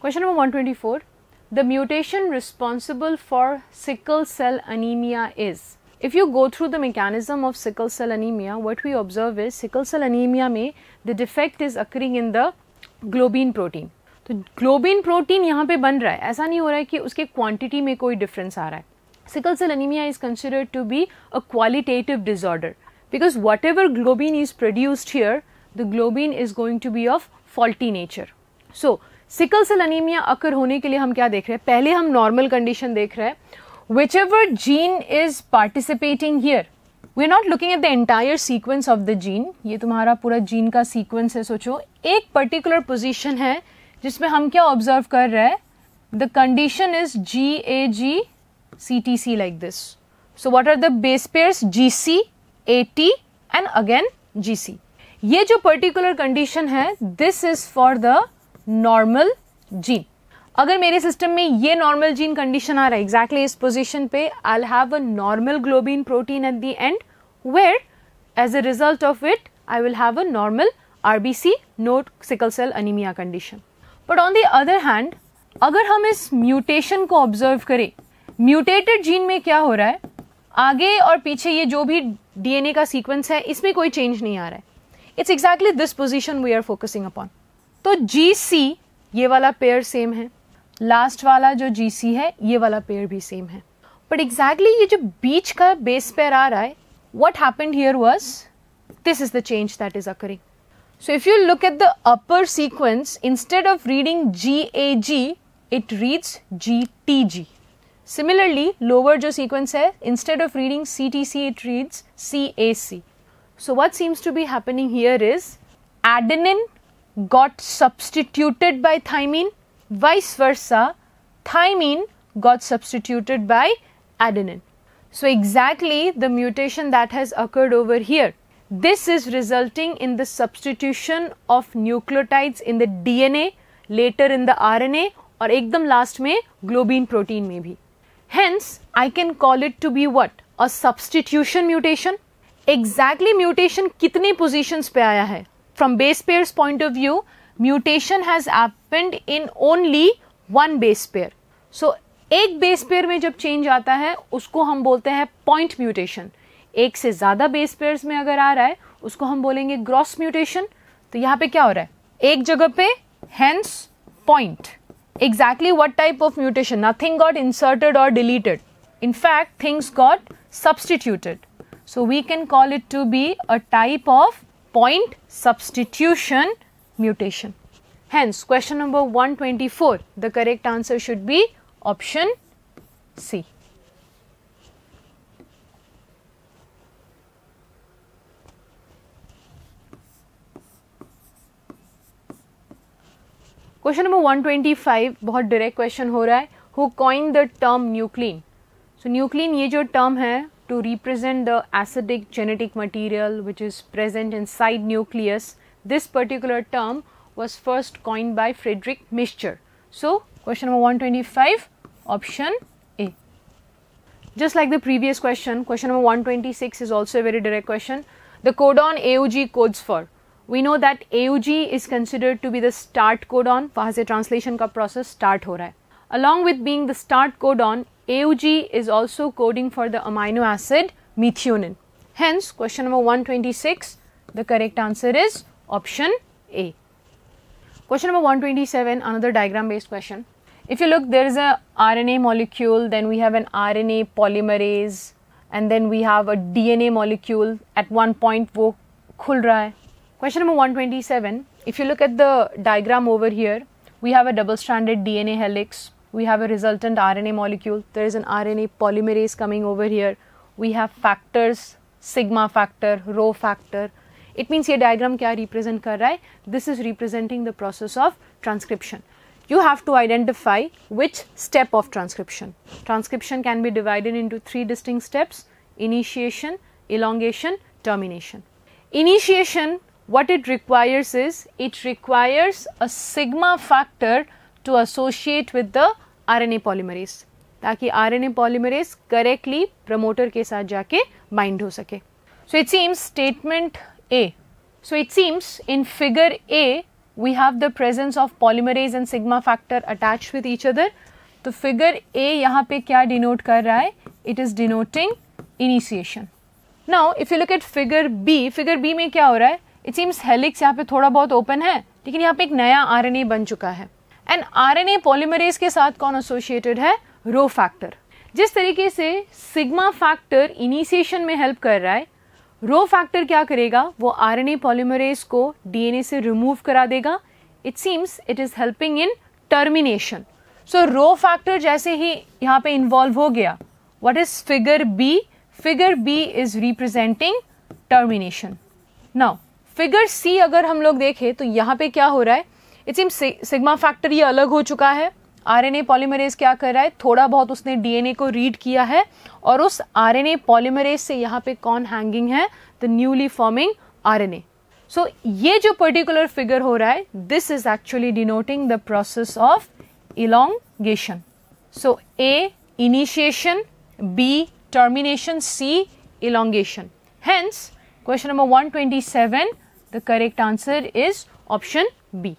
Question number 124. The mutation responsible for sickle cell anemia is. If you go through the mechanism of sickle cell anemia, what we observe is sickle cell anemia में the defect is occurring in the globin protein. तो globin protein यहाँ पे बन रहा है ऐसा नहीं हो रहा है कि उसके क्वांटिटी में कोई डिफरेंस आ रहा है sickle cell anemia is considered to be a qualitative disorder because whatever globin is produced here the globin is going to be of faulty nature so sickle cell anaemia occur होने के लिए हम क्या देख रहे हैं? पहले हम नॉर्मल कंडीशन देख रहे हैं। Whichever gene is participating here we are not looking at the entire sequence of the gene ये तुम्हारा पूरा जीन का सीक्वेंस है, सोचो। एक पर्टिकुलर पोजिशन है, जिसमें हम क्या ऑब्ज़र्व कर रहे हैं? The condition is G A G C T C like this so what are the base pairs G C A T and again G C ये जो पर्टिकुलर कंडीशन है this is for the normal gene अगर मेरे system में ये normal gene condition आ रहा है एग्जैक्टली इस पोजिशन पे I have a normal globin protein at the end where as a result of it I will have a normal RBC not sickle cell anaemia condition but on the other hand अगर हम इस mutation को observe करें mutated gene में क्या हो रहा है? आगे और पीछे ये जो भी डीएनए का सीक्वेंस है, इसमें कोई चेंज नहीं आ रहा है. It's exactly this position we are focusing upon तो जी सी ये वाला पेयर सेम है. लास्ट वाला जो जी सी है, ये वाला पेयर भी सेम है. बट एग्जैक्टली ये जो बीच का बेस पेयर आ रहा है what happened here was this is the change that is occurring so if you look at the upper sequence instead of reading G A G it reads G T G similarly lower जो sequence है instead of reading C T C it reads C A C so what seems to be happening here is adenine got substituted by thymine, vice versa, thymine got substituted by adenine. So, exactly the mutation that has occurred over here. This is resulting in the substitution of nucleotides in the DNA, later in the RNA और एकदम last में globin protein में भी Hence, I can call it to be what? A substitution mutation. Exactly mutation कितने positions पे आया है from base pairs point of view, mutation has happened in only one base pair. So, एक base pair में जब change आता है उसको हम बोलते हैं पॉइंट म्यूटेशन एक से ज़्यादा बेस पेयर्स में अगर आ रहा है उसको हम बोलेंगे ग्रॉस म्यूटेशन तो यहाँ पे क्या हो रहा है? एक जगह पे hence point exactly what type of mutation nothing got inserted और deleted fact things got substituted. So we can call it to be a type of point substitution mutation hence question number 124 the correct answer should be option c question number 125 बहुत direct question हो रहा है who coin the term nuclein so nuclein ये जो term है to represent the acidic genetic material which is present inside nucleus this particular term was first coin by Friedrich Miescher so question number one twenty five option A just like the previous question question number 126 is also a very direct question the codon aug codes for we know that aug is considered to be the start codon वहां से translation का process start हो रहा है along with being the start codon AUG is also coding for the amino acid methionine. Hence, question number 126, the correct answer is option A. Question number 127, another diagram based question. If you look, there is a RNA molecule, then we have an RNA polymerase, and then we have a DNA molecule. At one point, wo khul raha hai. Question number 127, if you look at the diagram over here, we have a double stranded DNA helix we have a resultant RNA molecule. There is an RNA polymerase coming over here. We have factors, sigma factor, rho factor. It means ये diagram क्या represent कर रहा है? This is representing the process of transcription. You have to identify which step of transcription. Transcription can be divided into three distinct steps, initiation, elongation, termination. Initiation, what it requires is, it requires a sigma factor to associate with the RNA polymerase ताकि RNA polymerase correctly promoter के साथ जाके bind हो सके। So it seems statement A so it seems in figure A we have the presence of polymerase and sigma factor attach with each other तो figure A यहाँ पे क्या denote कर रहा है? It is denoting initiation now if you look at figure B figure B में क्या हो रहा है? इट सीम्स हेलिक्स यहाँ पे थोड़ा बहुत ओपन है, लेकिन यहाँ पे एक नया आरएनए बन चुका है। एंड आरएनए पॉलीमरेज के साथ कौन एसोसिएटेड है? रो फैक्टर जिस तरीके से सिग्मा फैक्टर इनिशिएशन में हेल्प कर रहा है रो फैक्टर क्या करेगा? वो आरएनए पॉलीमरेज को डीएनए से रिमूव करा देगा. It seems it is helping in termination so rho factor जैसे ही यहाँ पे इन्वॉल्व हो गया what is figure B figure B is representing termination now figure C अगर हम लोग देखें तो यहाँ पे क्या हो रहा है? इट सीम सिग्मा फैक्टर ये अलग हो चुका है। आरएनए पॉलीमरेज क्या कर रहा है? थोड़ा बहुत उसने डीएनए को रीड किया है और उस आरएनए पॉलीमरेज से यहाँ पे कौन हैंगिंग है? The newly forming RNA so ये जो पर्टिकुलर फिगर हो रहा है this is actually denoting the process of elongation so A initiation B termination C elongation. Hence, question number 127, the correct answer is option B.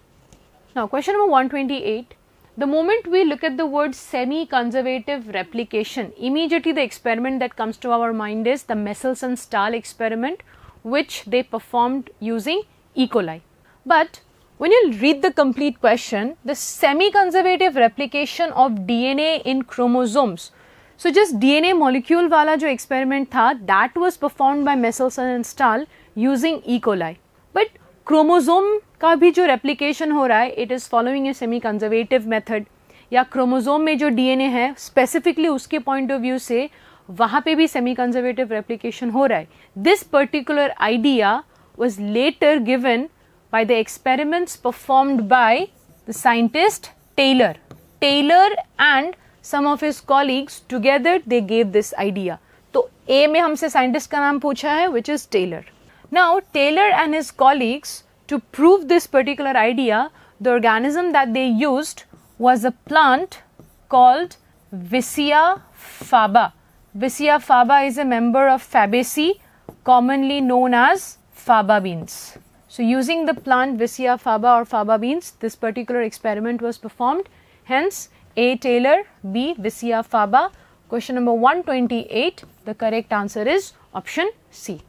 Now, question number 128. The moment we look at the word semi conservative replication, immediately the experiment that comes to our mind is the Messelson Stahl experiment, which they performed using E. coli. But when you read the complete question, the semi conservative replication of DNA in chromosomes. So, just DNA molecule wala jo experiment tha, that was performed by Messelson and Stahl using E. coli. But chromosome का भी जो replication हो रहा है it is following a semi conservative method या chromosome में जो DNA है स्पेसिफिकली उसके पॉइंट ऑफ़ व्यू से वहाँ पे भी सेमी कंजर्वेटिव रेप्लीकेशन हो रहा है. This particular idea was later given by the experiments performed by the scientist Taylor Taylor and some of his colleagues together they gave this idea तो A में हमसे साइंटिस्ट का नाम पूछा है which is Taylor Now, Taylor and his colleagues, to prove this particular idea, the organism that they used was a plant called Vicia faba. Vicia faba is a member of Fabaceae, commonly known as faba beans. So, using the plant Vicia faba or faba beans, this particular experiment was performed. Hence, A. Taylor, B. Vicia Faba. Question number 128, the correct answer is option C.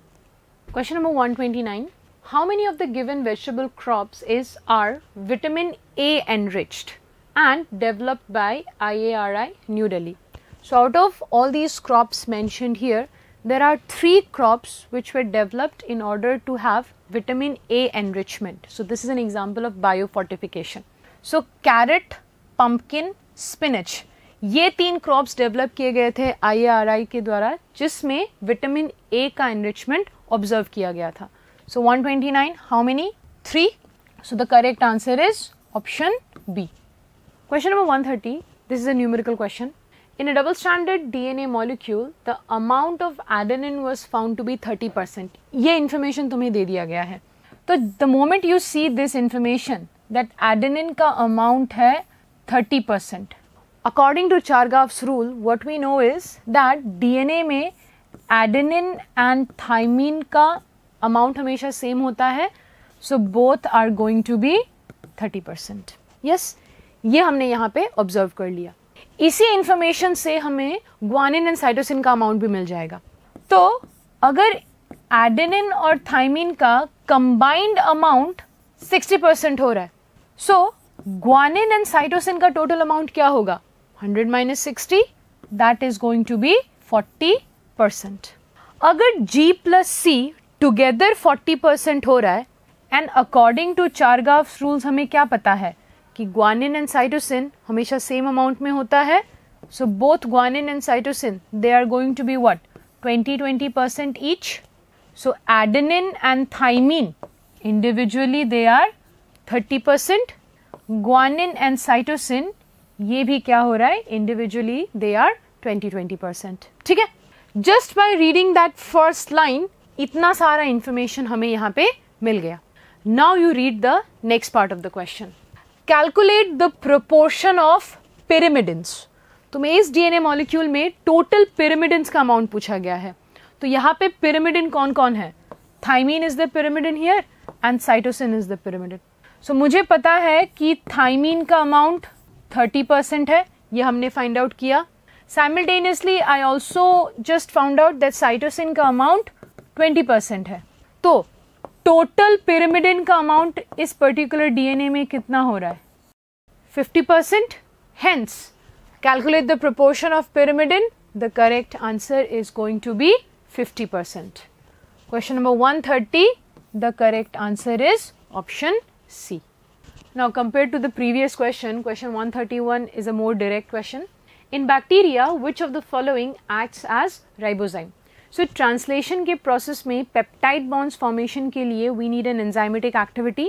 Question number 129, how many of the given vegetable crops is are vitamin A enriched and developed by IARI New Delhi? So out of all these crops mentioned here, there are three crops which were developed in order to have vitamin A enrichment. So this is an example of biofortification. So carrot, pumpkin, spinach ये तीन crops develop किए गए थे आई के द्वारा जिसमें vitamin A का enrichment observe किया गया था so 129 how many three so the correct answer is option B question number 130 this is a numerical question In a double-stranded DNA molecule, the amount of adenine was found to be 30 percent. ये information तुम्हें दे दिया गया है तो the moment you see this information that adenine का amount है 30 percent. According to Chargaff's rule, what we know is that DNA में adenine and thymine का amount हमेशा सेम होता है so both are going to be thirty percent yes ये हमने यहाँ पे observe कर लिया। इसी इंफॉर्मेशन से हमें ग्वानिन एंड साइटोसिन का अमाउंट भी मिल जाएगा। तो अगर एडेनिन और थाइमिन का कंबाइंड अमाउंट 60 परसेंट हो रहा है सो ग्वानिन एंड साइटोसिन का टोटल अमाउंट क्या होगा? 100 minus sixty that is going to be 40 percent अगर G plus C together 40 percent हो रहा है। And according to Chargaff rules हमें क्या पता है कि ग्वानिन एंड साइटोसिन हमेशा सेम अमाउंट में होता है? So both guanine and cytosine they are going to be what 20 20 percent each so adenine and thymine individually they are 30 percent guanine and cytosine ये भी क्या हो रहा है? इंडिविजुअली दे आर 20 20 परसेंट ठीक है? Just by reading that first line इतना सारा इंफॉर्मेशन हमें यहाँ पे मिल गया। Now you read the next part of the question calculate the proportion of pyrimidines तुम्हें इस डीएनए मॉलिक्यूल में टोटल पिरामिडेंस का अमाउंट पूछा गया है। तो यहाँ पे पिरामिडिन कौन कौन है? Thymine is the pyrimidine here and cytosine is the pyrimidine so मुझे पता है कि थाइमीन का अमाउंट 30 परसेंट है। ये हमने फाइंड आउट किया। Simultaneously I also just found out that cytosine का अमाउंट 20 परसेंट है। तो टोटल पिरामिडिन का अमाउंट इस पर्टिकुलर डीएनए में कितना हो रहा है? 50 percent hence calculate the proportion of pyrimidine the correct answer is going to be 50 percent question number 130 the correct answer is option C Now compared to the previous question, question 131 is a more direct question. In bacteria, which of the following acts as ribosome? So translation के process में peptide bonds formation के लिए we need an enzymatic activity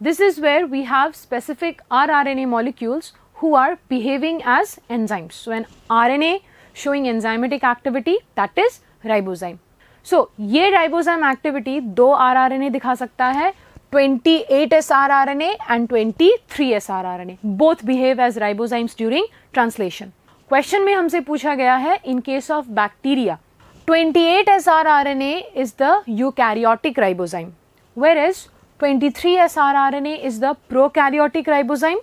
this is where we have specific R R N A molecules who are behaving as enzymes so an R N A showing enzymatic activity that is ribozyme so ये ribozyme activity दो R R N A दिखा सकता है 28 srRNA and 23 srRNA both behave as ribozymes during translation. Question में हमसे पूछा गया है in case of bacteria 28 srRNA is the eukaryotic ribozyme, whereas 23 srRNA is the prokaryotic ribozyme.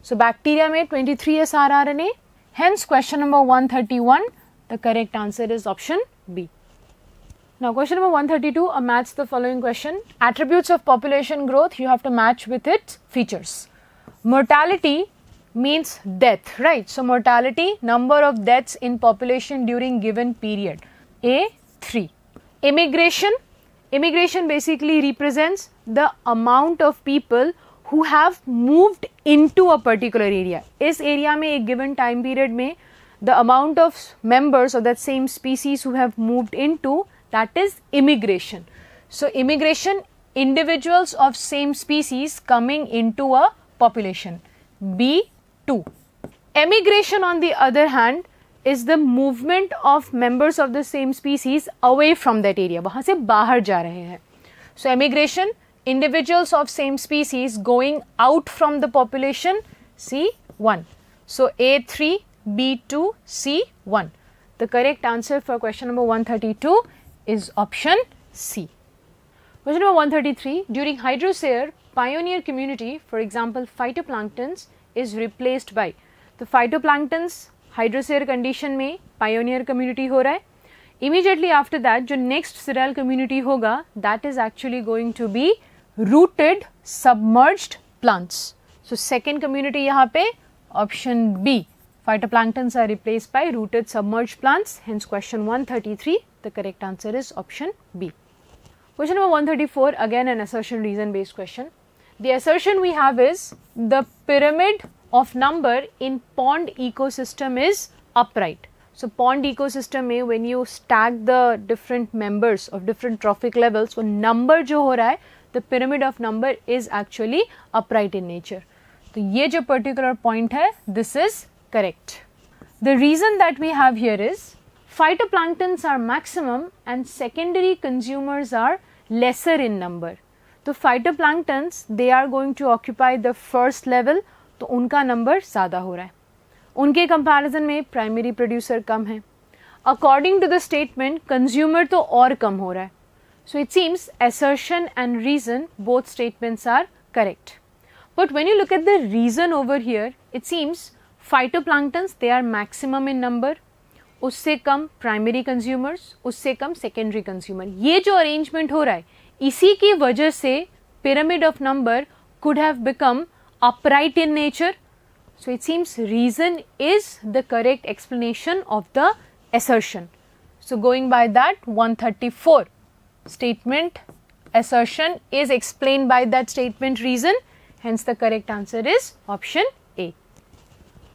So, bacteria में 23 srRNA. Hence, question number 131, the correct answer is option B. Now, question number 132, a match the following question. Attributes of population growth, you have to match with its features. Mortality means death, right? So, mortality, number of deaths in population during given period. A3. Immigration. Immigration basically represents the amount of people who have moved into a particular area. इस area में एक given time period में the amount of members of that same species who have moved into that is immigration. So immigration individuals of same species coming into a population. B2. Emigration on the other hand is the movement of members of the same species away from that area वहाँ से बाहर जा रहे हैं so emigration individuals of same species going out from the population C1 so A3 B2 C1 the correct answer for question number 132 is option C question number 133 during hydrosphere pioneer community for example phytoplanktons is replaced by तो phytoplanktons hydrosere condition में pioneer community हो रहा है। Immediately after that जो next seral community होगा that is actually going to be rooted submerged plants so second community यहाँ पे option B phytoplanktons are replace by rooted submerge plants hence question 133 the correct answer is option B question number 134 again an assertion reason based question the assertion we have is the pyramid of number in pond ecosystem is upright. So, pond ecosystem में when you stack the different members of different trophic levels, so number जो हो रहा है the pyramid of number is actually upright in nature. तो ये जो particular point है this is correct. The reason that we have here is phytoplanktons are maximum and secondary consumers are lesser in number. तो phytoplanktons they are going to occupy the first level तो उनका number ज़्यादा हो रहा है। उनके comparison में primary producer कम है। According to the statement consumer तो और कम हो रहा है। So it seems assertion and reason both statements are correct but when you look at the reason over here it seems phytoplanktons they are maximum in number उससे कम primary consumers उससे कम सेकेंडरी कंज्यूमर ये जो arrangement हो रहा है, इसी की वजह से pyramid of number could have become upright in nature. So, it seems reason is the correct explanation of the assertion. So, going by that 134 statement assertion is explained by that statement reason hence the correct answer is option A.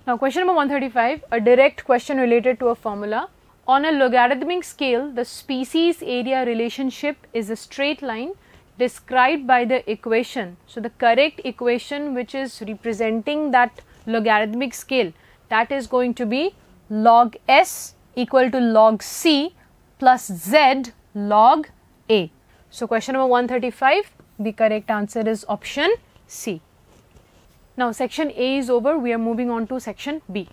Now question number 135 a direct question related to a formula on a logarithmic scale the species area relationship is a straight line described by the equation. So the correct equation which is representing that logarithmic scale that is going to be log s equal to log c plus z log a. So, question number 135 the correct answer is option C. Now, section A is over we are moving on to section B.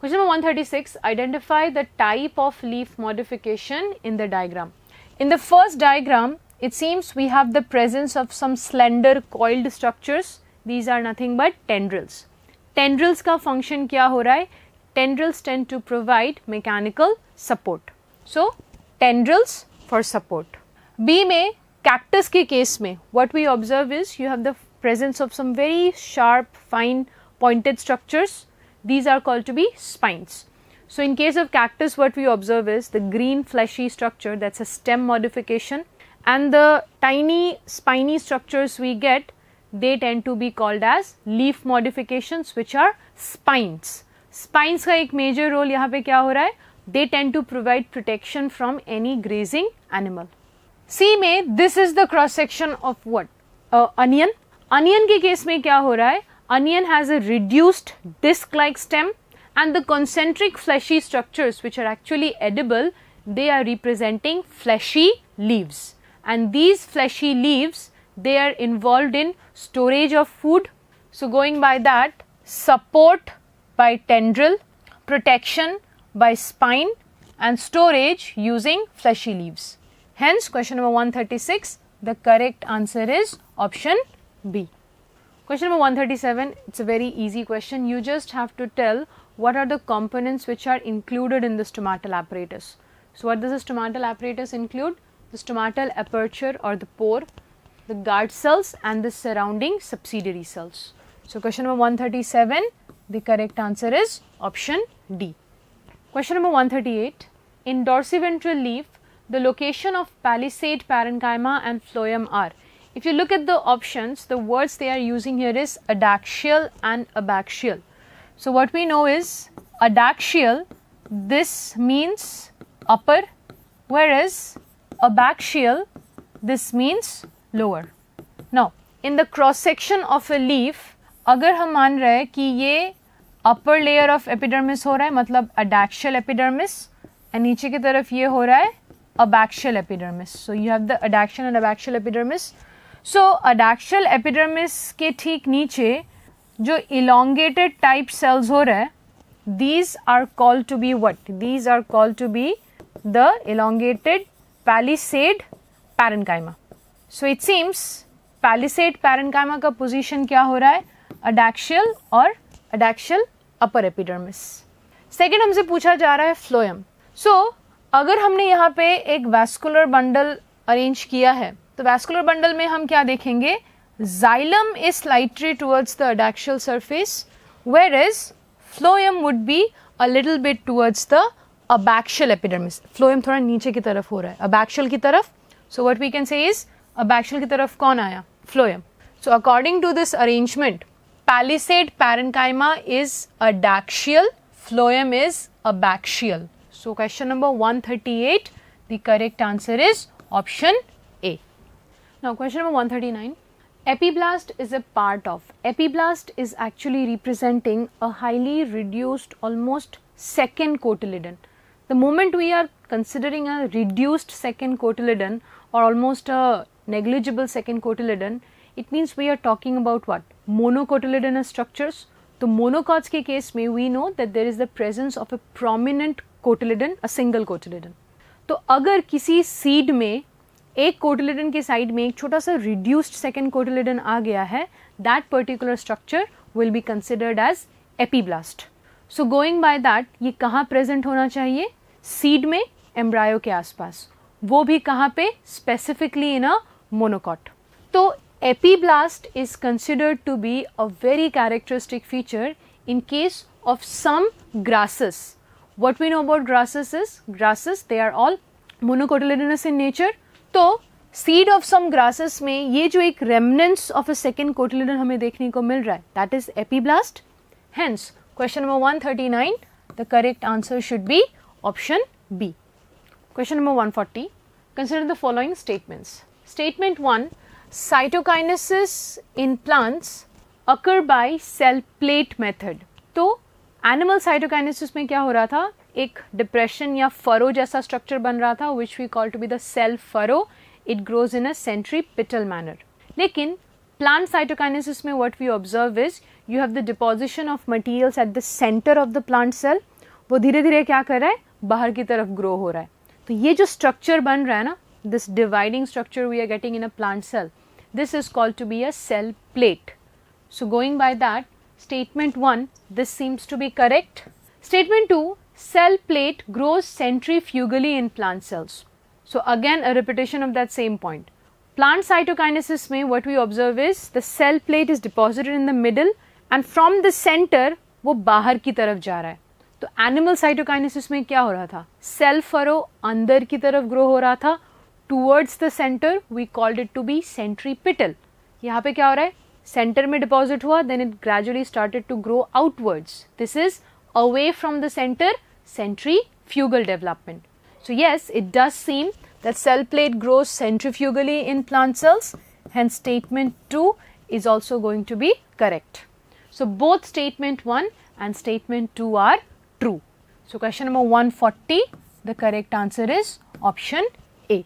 Question number 136 identify the type of leaf modification in the diagram. In the first diagram it seems we have the presence of some slender coiled structures these are nothing but tendrils. Tendrils का function क्या हो रहा है tendrils tend to provide mechanical support so tendrils for support B में cactus के case में what we observe is you have the presence of some very sharp fine pointed structures these are called to be spines so in case of cactus what we observe is the green fleshy structure that's a stem modification and the tiny spiny structures we get they tend to be called as leaf modifications which are spines. Spines का एक major role यहाँ पे क्या हो रहा है They tend to provide protection from any grazing animal. C में this is the cross section of what? Uh, onion. Onion के केस में क्या हो रहा है Onion has a reduced disc like stem and the concentric fleshy structures which are actually edible they are representing fleshy leaves and these fleshy leaves they are involved in storage of food. So, going by that support by tendril, protection by spine and storage using fleshy leaves. Hence, question number 136, the correct answer is option B. Question number 137, it's a very easy question. You just have to tell what are the components which are included in the stomatal apparatus. So, what does the stomatal apparatus include? The stomatal aperture or the pore, the guard cells and the surrounding subsidiary cells. So, question number 137, the correct answer is option D. Question number 138, in dorsiventral leaf, the location of palisade parenchyma and phloem are. If you look at the options, the words they are using here is adaxial and abaxial. So, what we know is adaxial, this means upper, whereas abaxial, this means lower now in the cross section of a leaf अगर हम मान रहे हैं कि ये upper layer of epidermis हो रहा है मतलब अडैक्शियल एपिडर्मिस एंड नीचे की तरफ़ ये हो रहा है abaxial epidermis so you have the adaxial and abaxial epidermis so adaxial epidermis के ठीक नीचे जो इलोंगेटेड टाइप सेल्स हो रहे हैं these are called to be what? These are called to be the elongated palisade parenchyma. So it seems palisade parenchyma का position क्या हो रहा है अडैक्शियल और अडैक्शियल अपर एपिडर्मिस सेकेंड हमसे पूछा जा रहा है फ्लोएम सो so, अगर हमने यहाँ पे एक वैस्कुलर बंडल अरेंज किया है तो वैस्कुलर बंडल में हम क्या देखेंगे xylem is slightly towards the adaxial surface where is phloem would be a little bit towards abaxial epidermis phloem थोड़ा नीचे की तरफ़ हो रहा है. अबैक्शल की तरफ़ so what we can see is abaxial की तरफ़ कौन आया? Phloem so according to this arrangement palisade parenchyma is adaxial phloem is abaxial so question number one thirty eight the correct answer is option A now question number one thirty nine Epiblast is a part of. Epiblast is actually representing a highly reduced, almost second cotyledon. The moment we are considering a reduced second cotyledon or almost a negligible second cotyledon, it means we are talking about what? Monocotyledonous structures. तो monocots के case में we know that there is the presence of a prominent cotyledon, a single cotyledon. तो अगर किसी seed में एक cotyledon के side में एक छोटा सा रिड्यूस्ड सेकेंड कोटिलिडन आ गया है that particular structure will be considered as epiblast so going by that ये कहाँ प्रेजेंट होना चाहिए सीड में एम्ब्रायो के आसपास। वो भी कहाँ पे? स्पेसिफिकली इन अ मोनोकॉट तो epiblast is considered to be a very characteristic feature in case of some grasses what we know about grasses is grasses they are all monocotyledonous in nature तो seed of some grasses में ये जो एक remnants of a second cotyledon हमें देखने को मिल रहा है that is epiblast hence question number one the correct answer should be option B. Question number 140 consider the following statements. Statement 1 cytokinesis in plants occur by cell plate method तो animal cytokinesis में क्या हो रहा था? एक depression या furrow जैसा structure बन रहा था which we call to be the cell furrow it grows in a centripetal manner लेकिन प्लांट साइटोकाइनेसिस में what we observe is you have the deposition of materials at the centre of the plant cell वो धीरे धीरे क्या कर रहा है? बाहर की तरफ़ ग्रो हो रहा है। तो ये जो स्ट्रक्चर बन रहा है ना this dividing structure we are getting in a plant cell this is called to be a cell plate so going by that statement one this seems to be correct statement two cell plate grows centrifugally in plant cells so again a repetition of that same point plant cytokinesis में what we observe is the cell plate is deposited in the middle and from the centre वो बाहर की तरफ़ जा रहा है। तो animal cytokinesis में क्या हो रहा था? सेल फरो अंदर की तरफ़ ग्रो हो रहा था. Towards the centre we called it to be centripetal यहाँ पे क्या हो रहा है? सेंटर में डिपॉजिट हुआ then it gradually started to grow outwards this is away from the centre centrifugal development so yes it does seem that cell plate grows centrifugally in plant cells and statement two is also going to be correct so both statement one and statement two are true. So, question number 140, the correct answer is option A.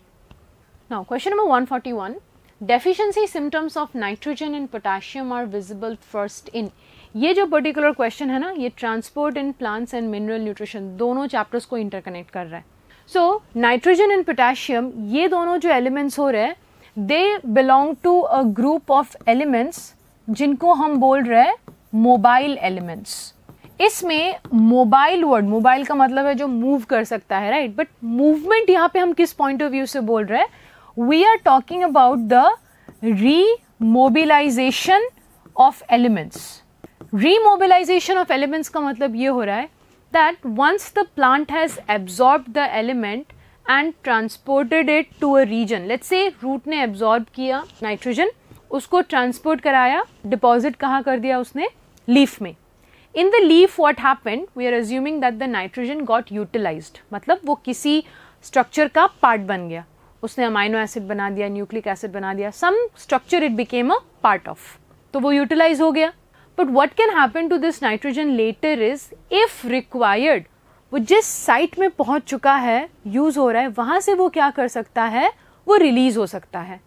Now, question number 141 deficiency symptoms of nitrogen and potassium are visible first in ये जो particular question है ना ये transport in plants and mineral nutrition दोनों chapters को interconnect कर रहा है सो नाइट्रोजन एंड पोटेशियम ये दोनों जो एलिमेंट्स हो रहे हैं they belong to a group of elements जिनको हम बोल रहे हैं मोबाइल एलिमेंट्स इसमें मोबाइल वर्ड, मोबाइल का मतलब है जो मूव कर सकता है राइट बट मूवमेंट यहाँ पे हम किस पॉइंट ऑफ़ व्यू से बोल रहे हैं? We are talking about the remobilisation of elements remobilisation of elements का मतलब ये हो रहा है that once the plant has absorb the element and transported it to a region let's a root ने एब्जॉर्ब किया नाइट्रोजन उसको ट्रांसपोर्ट कराया डिपॉजिट कहाँ कर दिया उसने? लीफ में. In the leaf what happen we are assuming that the nitrogen got utilise मतलब वो किसी स्ट्रक्चर का पार्ट बन गया. उसने अमाइनो एसिड बना दिया न्यूक्लिक एसिड बना दिया। Some structure it became a part of तो वो यूटिलाइज हो गया। But what can happen to this nitrogen later is if required वो जिस साइट में पहुँच चुका है यूज़ हो रहा है, वहाँ से वो क्या कर सकता है? वो रिलीज़ हो सकता है।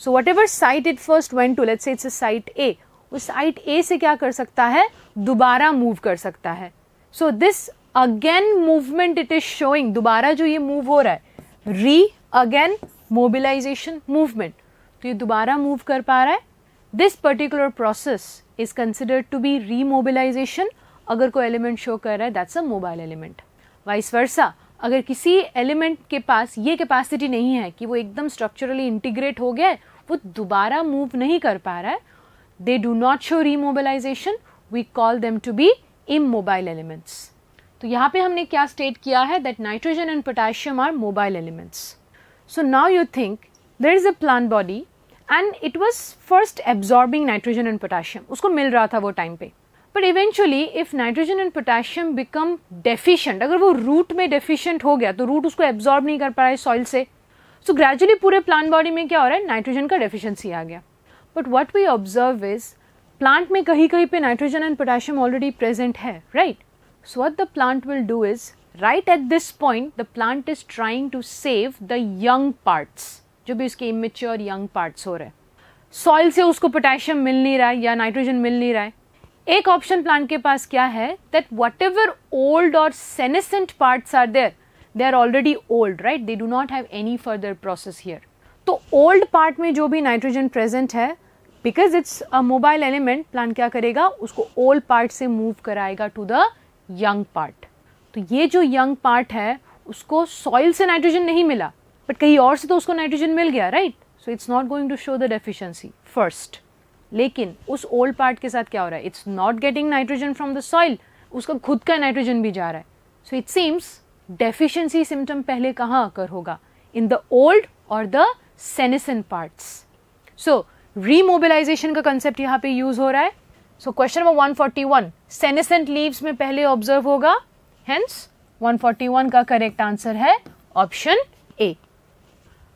So whatever site it first went to let's it's site A उस साइट ए से क्या कर सकता है? दोबारा मूव कर सकता है। So this again movement it is showing दोबारा जो ये मूव हो रहा है री अगेन मोबिलाइजेशन मूवमेंट तो ये दोबारा मूव कर पा रहा है। This particular process is considered to be remobilisation अगर कोई एलिमेंट शो कर रहा है that's a mobile element vice versa अगर किसी एलिमेंट के पास, ये कैपेसिटी नहीं है कि वो एकदम स्ट्रक्चरली इंटीग्रेट हो गया है, वो दोबारा मूव नहीं कर पा रहा है they do not show remobilisation we call them to be immobile elements तो यहाँ पे हमने क्या स्टेट किया है? That nitrogen and potassium are mobile elements so now you think there is a plant body and it was first absorbing nitrogen and potassium उसको मिल रहा था वो टाइम पे. But eventually if nitrogen and potassium become deficient अगर वो root में deficient हो गया तो रूट उसको एब्जॉर्ब नहीं कर पा रहा है सॉइल से. सो ग्रेजुअली पूरे प्लांट बॉडी में क्या हो रहा है? नाइट्रोजन का डेफिशिएंसी आ गया. But what we observe is plant में कहीं कहीं पे nitrogen and potassium already present है right so what the plant will do is right at this point the plant is trying to save the young parts जो भी उसके immature young parts हो रहे हैं। सॉइल से उसको पोटेशियम मिल नहीं रहा है या नाइट्रोजन मिल नहीं रहा है। एक ऑप्शन प्लांट के पास क्या है? दैट वट एवर ओल्ड और senescent parts are there they are already old right they do not have any further process here तो ओल्ड पार्ट में जो भी नाइट्रोजन प्रेजेंट है because it's a mobile element plant क्या करेगा? उसको old part से मूव कराएगा टू द यंग पार्ट तो ये जो यंग पार्ट है, उसको सॉइल से नाइट्रोजन नहीं मिला बट कहीं और से तो उसको नाइट्रोजन मिल गया right so it's not going to show the deficiency first लेकिन उस ओल्ड पार्ट के साथ क्या हो रहा है? It's not getting nitrogen from the soil उसका खुद का नाइट्रोजन भी जा रहा है. So it seems deficiency symptom पहले कहाँ आकर होगा? इन द ओल्ड और the senescent parts so remobilisation का कंसेप्ट यहाँ पे यूज़ हो रहा है. So question number 141 forty one senescent leave में पहले ऑब्ज़र्व होगा. हेंस 141 का करेक्ट आंसर है option A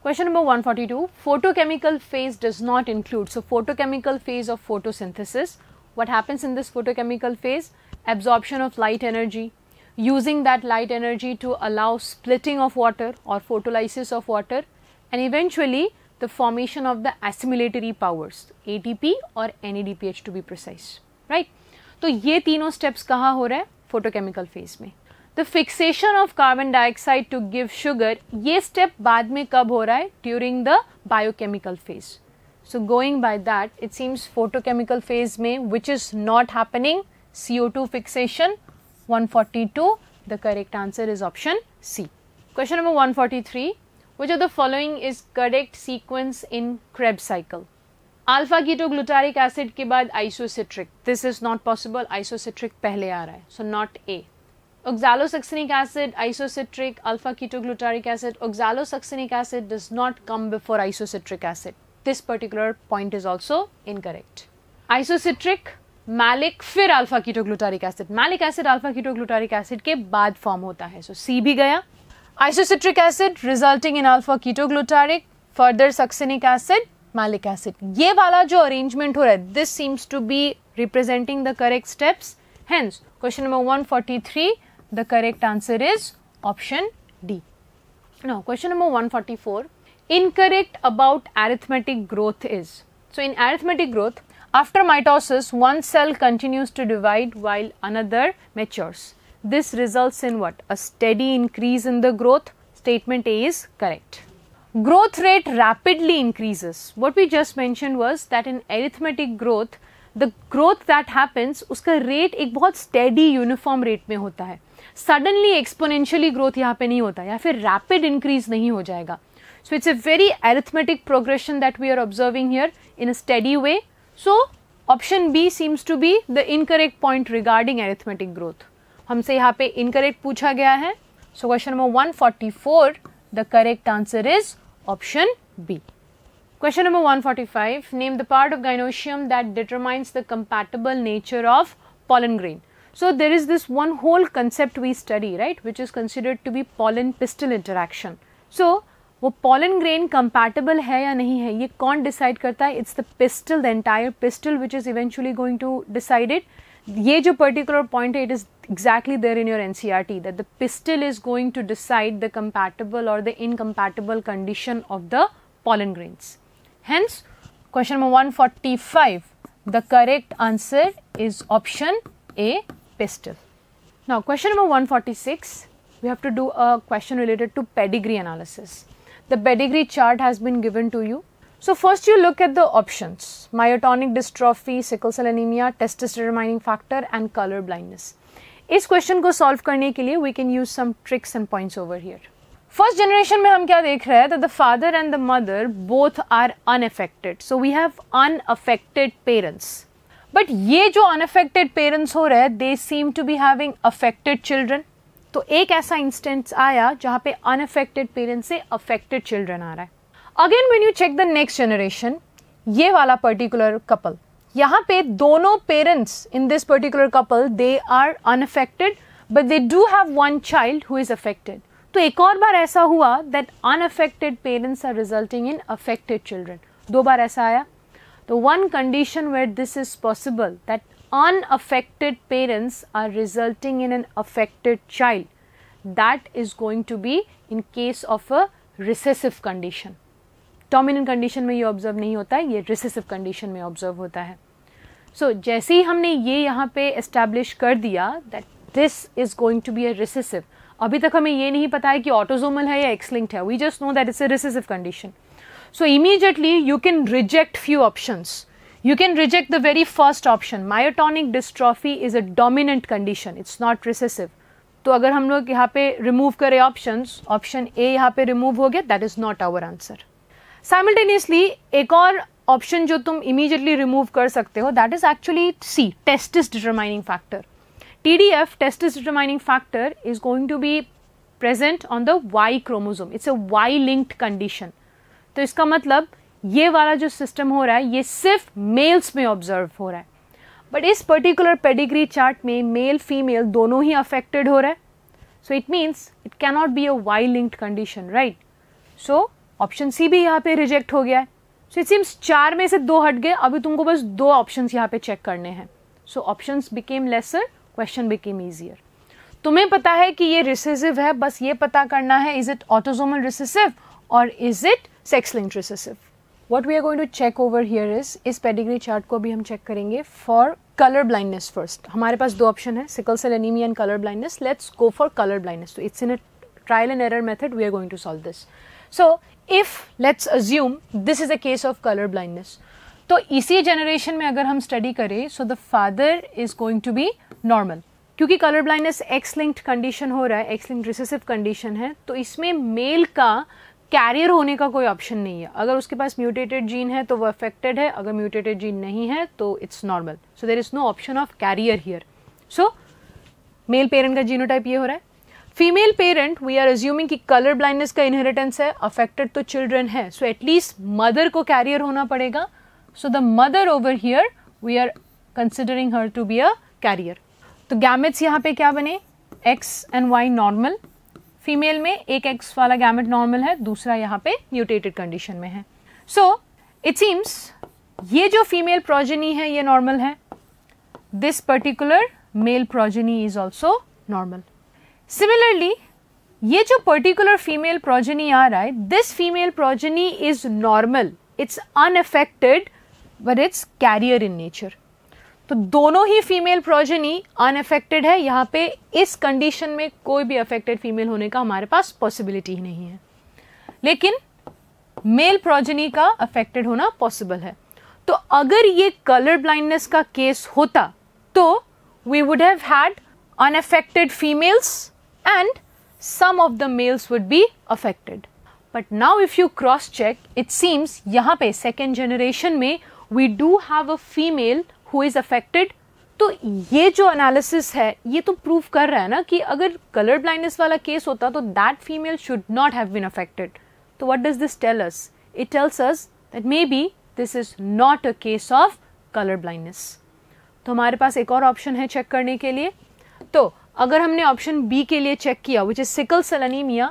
question number 142 forty two photochemical phase does not include so photochemical phase of photosynthesis what happens in this photochemical phase absorption of light energy using that light energy to allow splitting of water और photolysis of water and eventually the formation of the assimilatory powers ATP or NADPH to be precise. Right? तो ये तीनों steps कहाँ हो रहे हैं photochemical phase में the fixation of carbon dioxide to give sugar ये स्टेप बाद में कब हो रहा है during the biochemical phase so going by that it seems photochemical phase में which is not happening CO2 fixation 142 the correct answer is option C question number 143 which of the following is correct sequence in Krebs cycle alpha ketoglutaric acid के बाद isocitric this is not possible isocitric पहले आ रहा है so not A oxalosuccinic acid, isocitric, alpha ketoglutaric acid, oxalosuccinic acid does not come before isocitric acid. This particular point is also incorrect. Isocitric, malic फिर alpha ketoglutaric acid. Malic acid alpha ketoglutaric acid के बाद form होता है. So So C भी गया. Isocitric acid resulting in alpha ketoglutaric, further succinic acid, malic acid. ये वाला जो arrangement हो रहा है, this seems to be representing the correct steps. Hence, question number 143 the correct answer is option D. Now, question number 144 incorrect about arithmetic growth is. So, in arithmetic growth, after mitosis, one cell continues to divide while another matures. This results in what? A steady increase in the growth. Statement A is correct. Growth rate rapidly increases. What we just mentioned was that in arithmetic growth, the growth that happens उसका rate एक बहुत steady uniform rate में होता है suddenly exponentially growth यहाँ पे नहीं होता या फिर रैपिड इंक्रीज नहीं हो जाएगा so it's a very arithmetic progression that we are observing here in a study way so option B seems to be the incorrect point regarding arithmetic growth हमसे यहाँ पे इनकरेक्ट पूछा गया है। So question number 144 the correct answer is option B question number 145 name the part of gynoecium that determines the compatible nature of pollen grain so there is this one whole concept we study right which is considered to be pollen pistil interaction so वो pollen grain compatible है या नहीं है, ये कौन decide करता है? It's the pistil the entire pistil which is eventually going to decide it ये जो particular point है it is exactly there in your NCRT that the pistil is going to decide the compatible or the incompatible condition of the pollen grains. Hence, question number 145, the correct answer is option A, pistil. Now, question number 146, we have to do a question related to pedigree analysis. The pedigree chart has been given to you. So first you look at the options, myotonic dystrophy, sickle cell anemia, testis determining factor and color blindness. इस question को solve करने के लिए we can use some tricks and points over here first generation में हम क्या देख रहे हैं? The father and the mother both are unaffected so we have unaffected parents but ये जो अनअफेक्टेड पेरेंट्स हो रहे हैं they seem to be having affected children तो एक ऐसा इंस्टेंस आया जहाँ पे अनअफेक्टेड पेरेंट्स से अफेक्टेड चिल्ड्रन आ रहा है. again when you check the next generation ये वाला पर्टिकुलर कपल यहाँ पे दोनों parents in this particular couple they are unaffected but they do have one child who is affected तो एक और बार ऐसा हुआ that unaffected parents are resulting in affected children दो बार ऐसा आया तो one condition where this is possible that unaffected parents are resulting in an affected child that is going to be in case of a recessive condition dominant condition में ये observe नहीं होता है ये रिसेसिव कंडीशन में observe होता है। So so, जैसे ही हमने ये यहाँ पे एस्टेब्लिश कर दिया that this is going to be a recessive अभी तक हमें ये नहीं पता है कि ऑटोजोमल है या एक्सलिंक्ट है। We just know that it's a recessive condition so immediately you can reject few options you can reject the very first option. Myotonic dystrophy is a dominant condition. It's not recessive. तो अगर हम लोग यहाँ पे remove करें options option A यहाँ पे remove हो गया that is not our answer simultaneously एक और ऑप्शन जो तुम इमीजिएटली रिमूव कर सकते हो that is actually C testis determining factor TDF testis determining factor is going to be present on the Y chromosome. It's a Y linked condition तो इसका मतलब ये वाला जो सिस्टम हो रहा है, ये सिर्फ़ मेल्स में ऑब्ज़र्व हो रहा है. बट इस पर्टिकुलर पेडिग्री चार्ट में मेल फीमेल दोनों ही अफेक्टेड हो रहा है. So it means it cannot be a Y linked condition right so option C भी यहाँ पे रिजेक्ट हो गया है। सो इट सीम्स चार में से दो हट गए, अभी तुमको बस दो ऑप्शन यहाँ पे चेक करने हैं। So option became lesser question became easier तुम्हें पता है कि ये रिसेसिव है, बस ये पता करना है इज़ इट ऑटोजोमल रिसेसिव और is it sex linked recessive what we are going to check over here is इस पेडिग्री चार्ट को भी हम चेक करेंगे फॉर कलर ब्लाइंडनेस फ़र्स्ट हमारे पास दो ऑप्शन है sickle cell anaemia and colour blindness let's go for colour blindness तो it's in a trial and error method we are going to solve this so if let's assume this is a case of colour blindness तो इसी generation में अगर हम study करें so the father is going to be normal क्योंकि colour blindness X linked condition हो रहा है एक्स लिंक्ड रिसेसिव कंडीशन है तो इसमें मेल का कैरियर होने का कोई ऑप्शन नहीं है। अगर उसके पास म्यूटेटेड जीन है तो वो अफेक्टेड है, अगर म्यूटेटेड जीन नहीं है तो it's normal so there is no option of carrier here so male parent का जीनोटाइप ये हो रहा है female parent we are assuming कि कलर ब्लाइंडनेस का इनहेरिटेंस है अफेक्टेड तो चिल्ड्रन है सो एटलीस्ट मदर को कैरियर होना पड़ेगा। So the mother over here we are considering her to be a carrier तो गैमेट्स यहाँ पे क्या बने? X and Y normal female में एक एक्स वाला गैमेट नॉर्मल है, दूसरा यहाँ पे म्यूटेटेड कंडीशन में है। सो इट सीम्स ये जो फीमेल प्रोजेनी है, ये नॉर्मल है। This particular male progeny is also normal similarly ये जो पर्टिकुलर फीमेल प्रोजेनी आ रहा है this female progeny is normal it's unaffected but it's carrier in nature तो दोनों ही फीमेल प्रोजेनी अनअफेक्टेड है, यहाँ पे इस कंडीशन में कोई भी अफेक्टेड फीमेल होने का हमारे पास पॉसिबिलिटी ही नहीं है। लेकिन मेल प्रोजेनी का अफेक्टेड होना पॉसिबल है। तो अगर ये कलर ब्लाइंडनेस का केस होता तो we would have had unaffected females and some of the males would be affected but now if you cross check it seems यहाँ पे सेकेंड जनरेशन में we do have a female who is affected तो ये जो analysis है, ये तो prove कर रहा है ना कि अगर कलर ब्लाइंडनेस वाला केस होता तो that female should not have been affected तो what does this tell us it tells us that may be this is not a case of colour blindness तो हमारे पास एक और ऑप्शन है चेक करने के लिए. तो अगर हमने ऑप्शन बी के लिए चेक किया विच इज़ सिकल सेल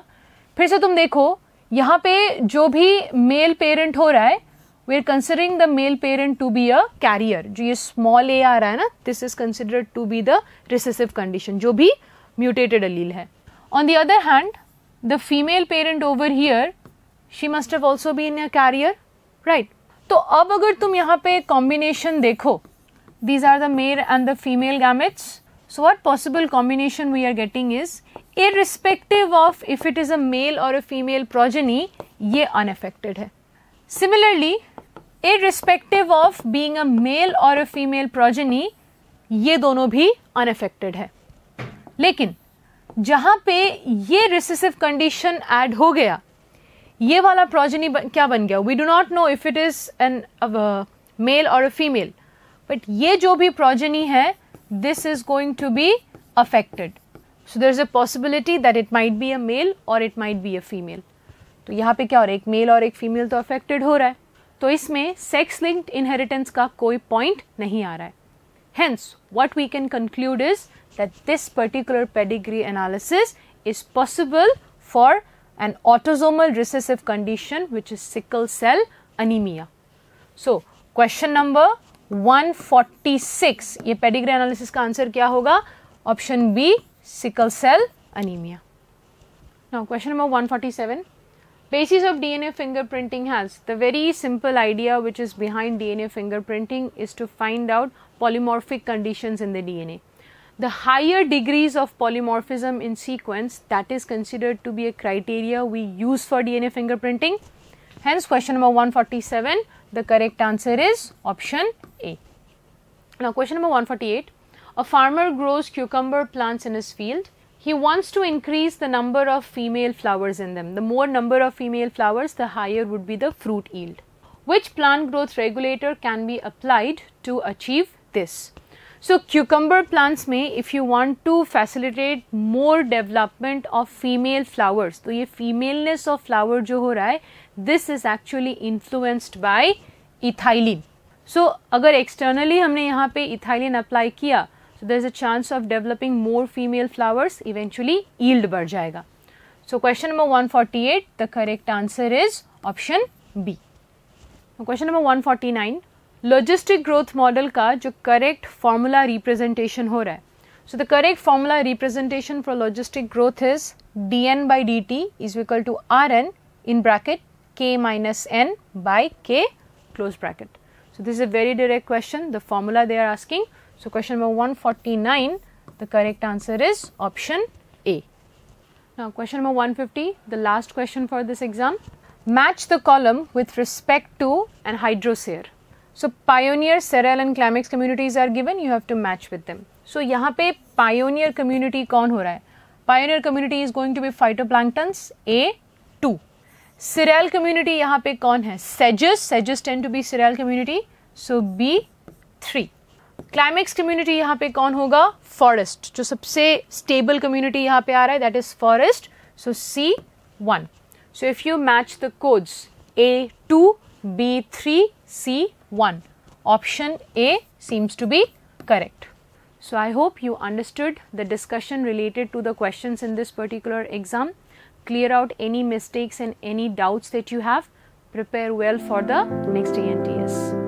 फिर से तुम देखो, यहाँ पे जो भी मेल पेरेंट हो रहा है we are considering the male parent to be a carrier जो ये स्मॉल ए आ रहा है ना this is considered to be the recessive condition जो भी म्यूटेटेड अलील है. On the other hand the female parent over here she must have also been a carrier right तो अब अगर तुम यहाँ पे कॉम्बिनेशन देखो these are the male and the female gametes so what possible combination we are getting is irrespective of if it is a male or a female progeny ये unaffected है Similarly, irrespective of being a male or a female progeny, ये दोनों भी unaffected है लेकिन जहाँ पे ये रिसेसिव कंडीशन ऐड हो गया ये वाला प्रोजनी क्या बन गया we do not know if it is a male और अ फीमेल बट ये जो भी प्रोजनी है This is going to be affected so there is a possibility that it might be a male और it might be a female तो यहाँ पे क्या हो रहा है एक मेल और एक फीमेल तो अफेक्टेड हो रहा है तो इसमें सेक्स लिंक्ड इनहेरिटेंस का कोई पॉइंट नहीं आ रहा है hence what we can conclude is that this particular pedigree analysis is possible for an autosomal recessive condition which is sickle cell anemia. So, question number 146 ये pedigree analysis का answer क्या होगा option B sickle cell anemia. Now question number 147 basis of DNA fingerprinting has the very simple idea which is behind DNA fingerprinting is to find out polymorphic conditions in the DNA the higher degrees of polymorphism in sequence that is considered to be a criteria we use for DNA fingerprinting. Hence, question number 147, the correct answer is option A. Now, question number 148, a farmer grows cucumber plants in his field. He wants to increase the number of female flowers in them. The more number of female flowers, the higher would be the fruit yield. Which plant growth regulator can be applied to achieve this? So, cucumber plants में if you want to facilitate more development of female flowers, तो ये femaleness of flower जो हो रहा है this is actually influenced by ethylene. So, अगर externally हमने यहाँ पे ethylene apply किया so there is a chance of developing more female flowers eventually yield बढ़ जाएगा. So, question number 148 the correct answer is option B. Now, question number 149 logistic growth model का जो correct formula representation हो रहा है so the correct formula representation for logistic growth is d n by d t is equal to r n in bracket k minus n by k close bracket. So, this is a very direct question the formula they are asking. So, question number 149 the correct answer is option A. Now, question number 150 the last question for this exam match the column with respect to an hydroser. So, pioneer, serral and climax communities are given you have to match with them. So, यहाँ पे pioneer community कौन हो रहा है Pioneer community is going to be phytoplanktons A2. Seral community यहाँ पे कौन है? सेजस सेजस tend to be seral community so B three climax community यहाँ पे कौन होगा? फॉरेस्ट जो सबसे स्टेबल कम्युनिटी यहाँ पे आ रहा है that is forest so C one so if you match the codes A two B three C one option A seems to be correct So, I hope you understood the discussion related to the questions in this particular exam. Clear out any mistakes and any doubts that you have. Prepare well for the next ENTS.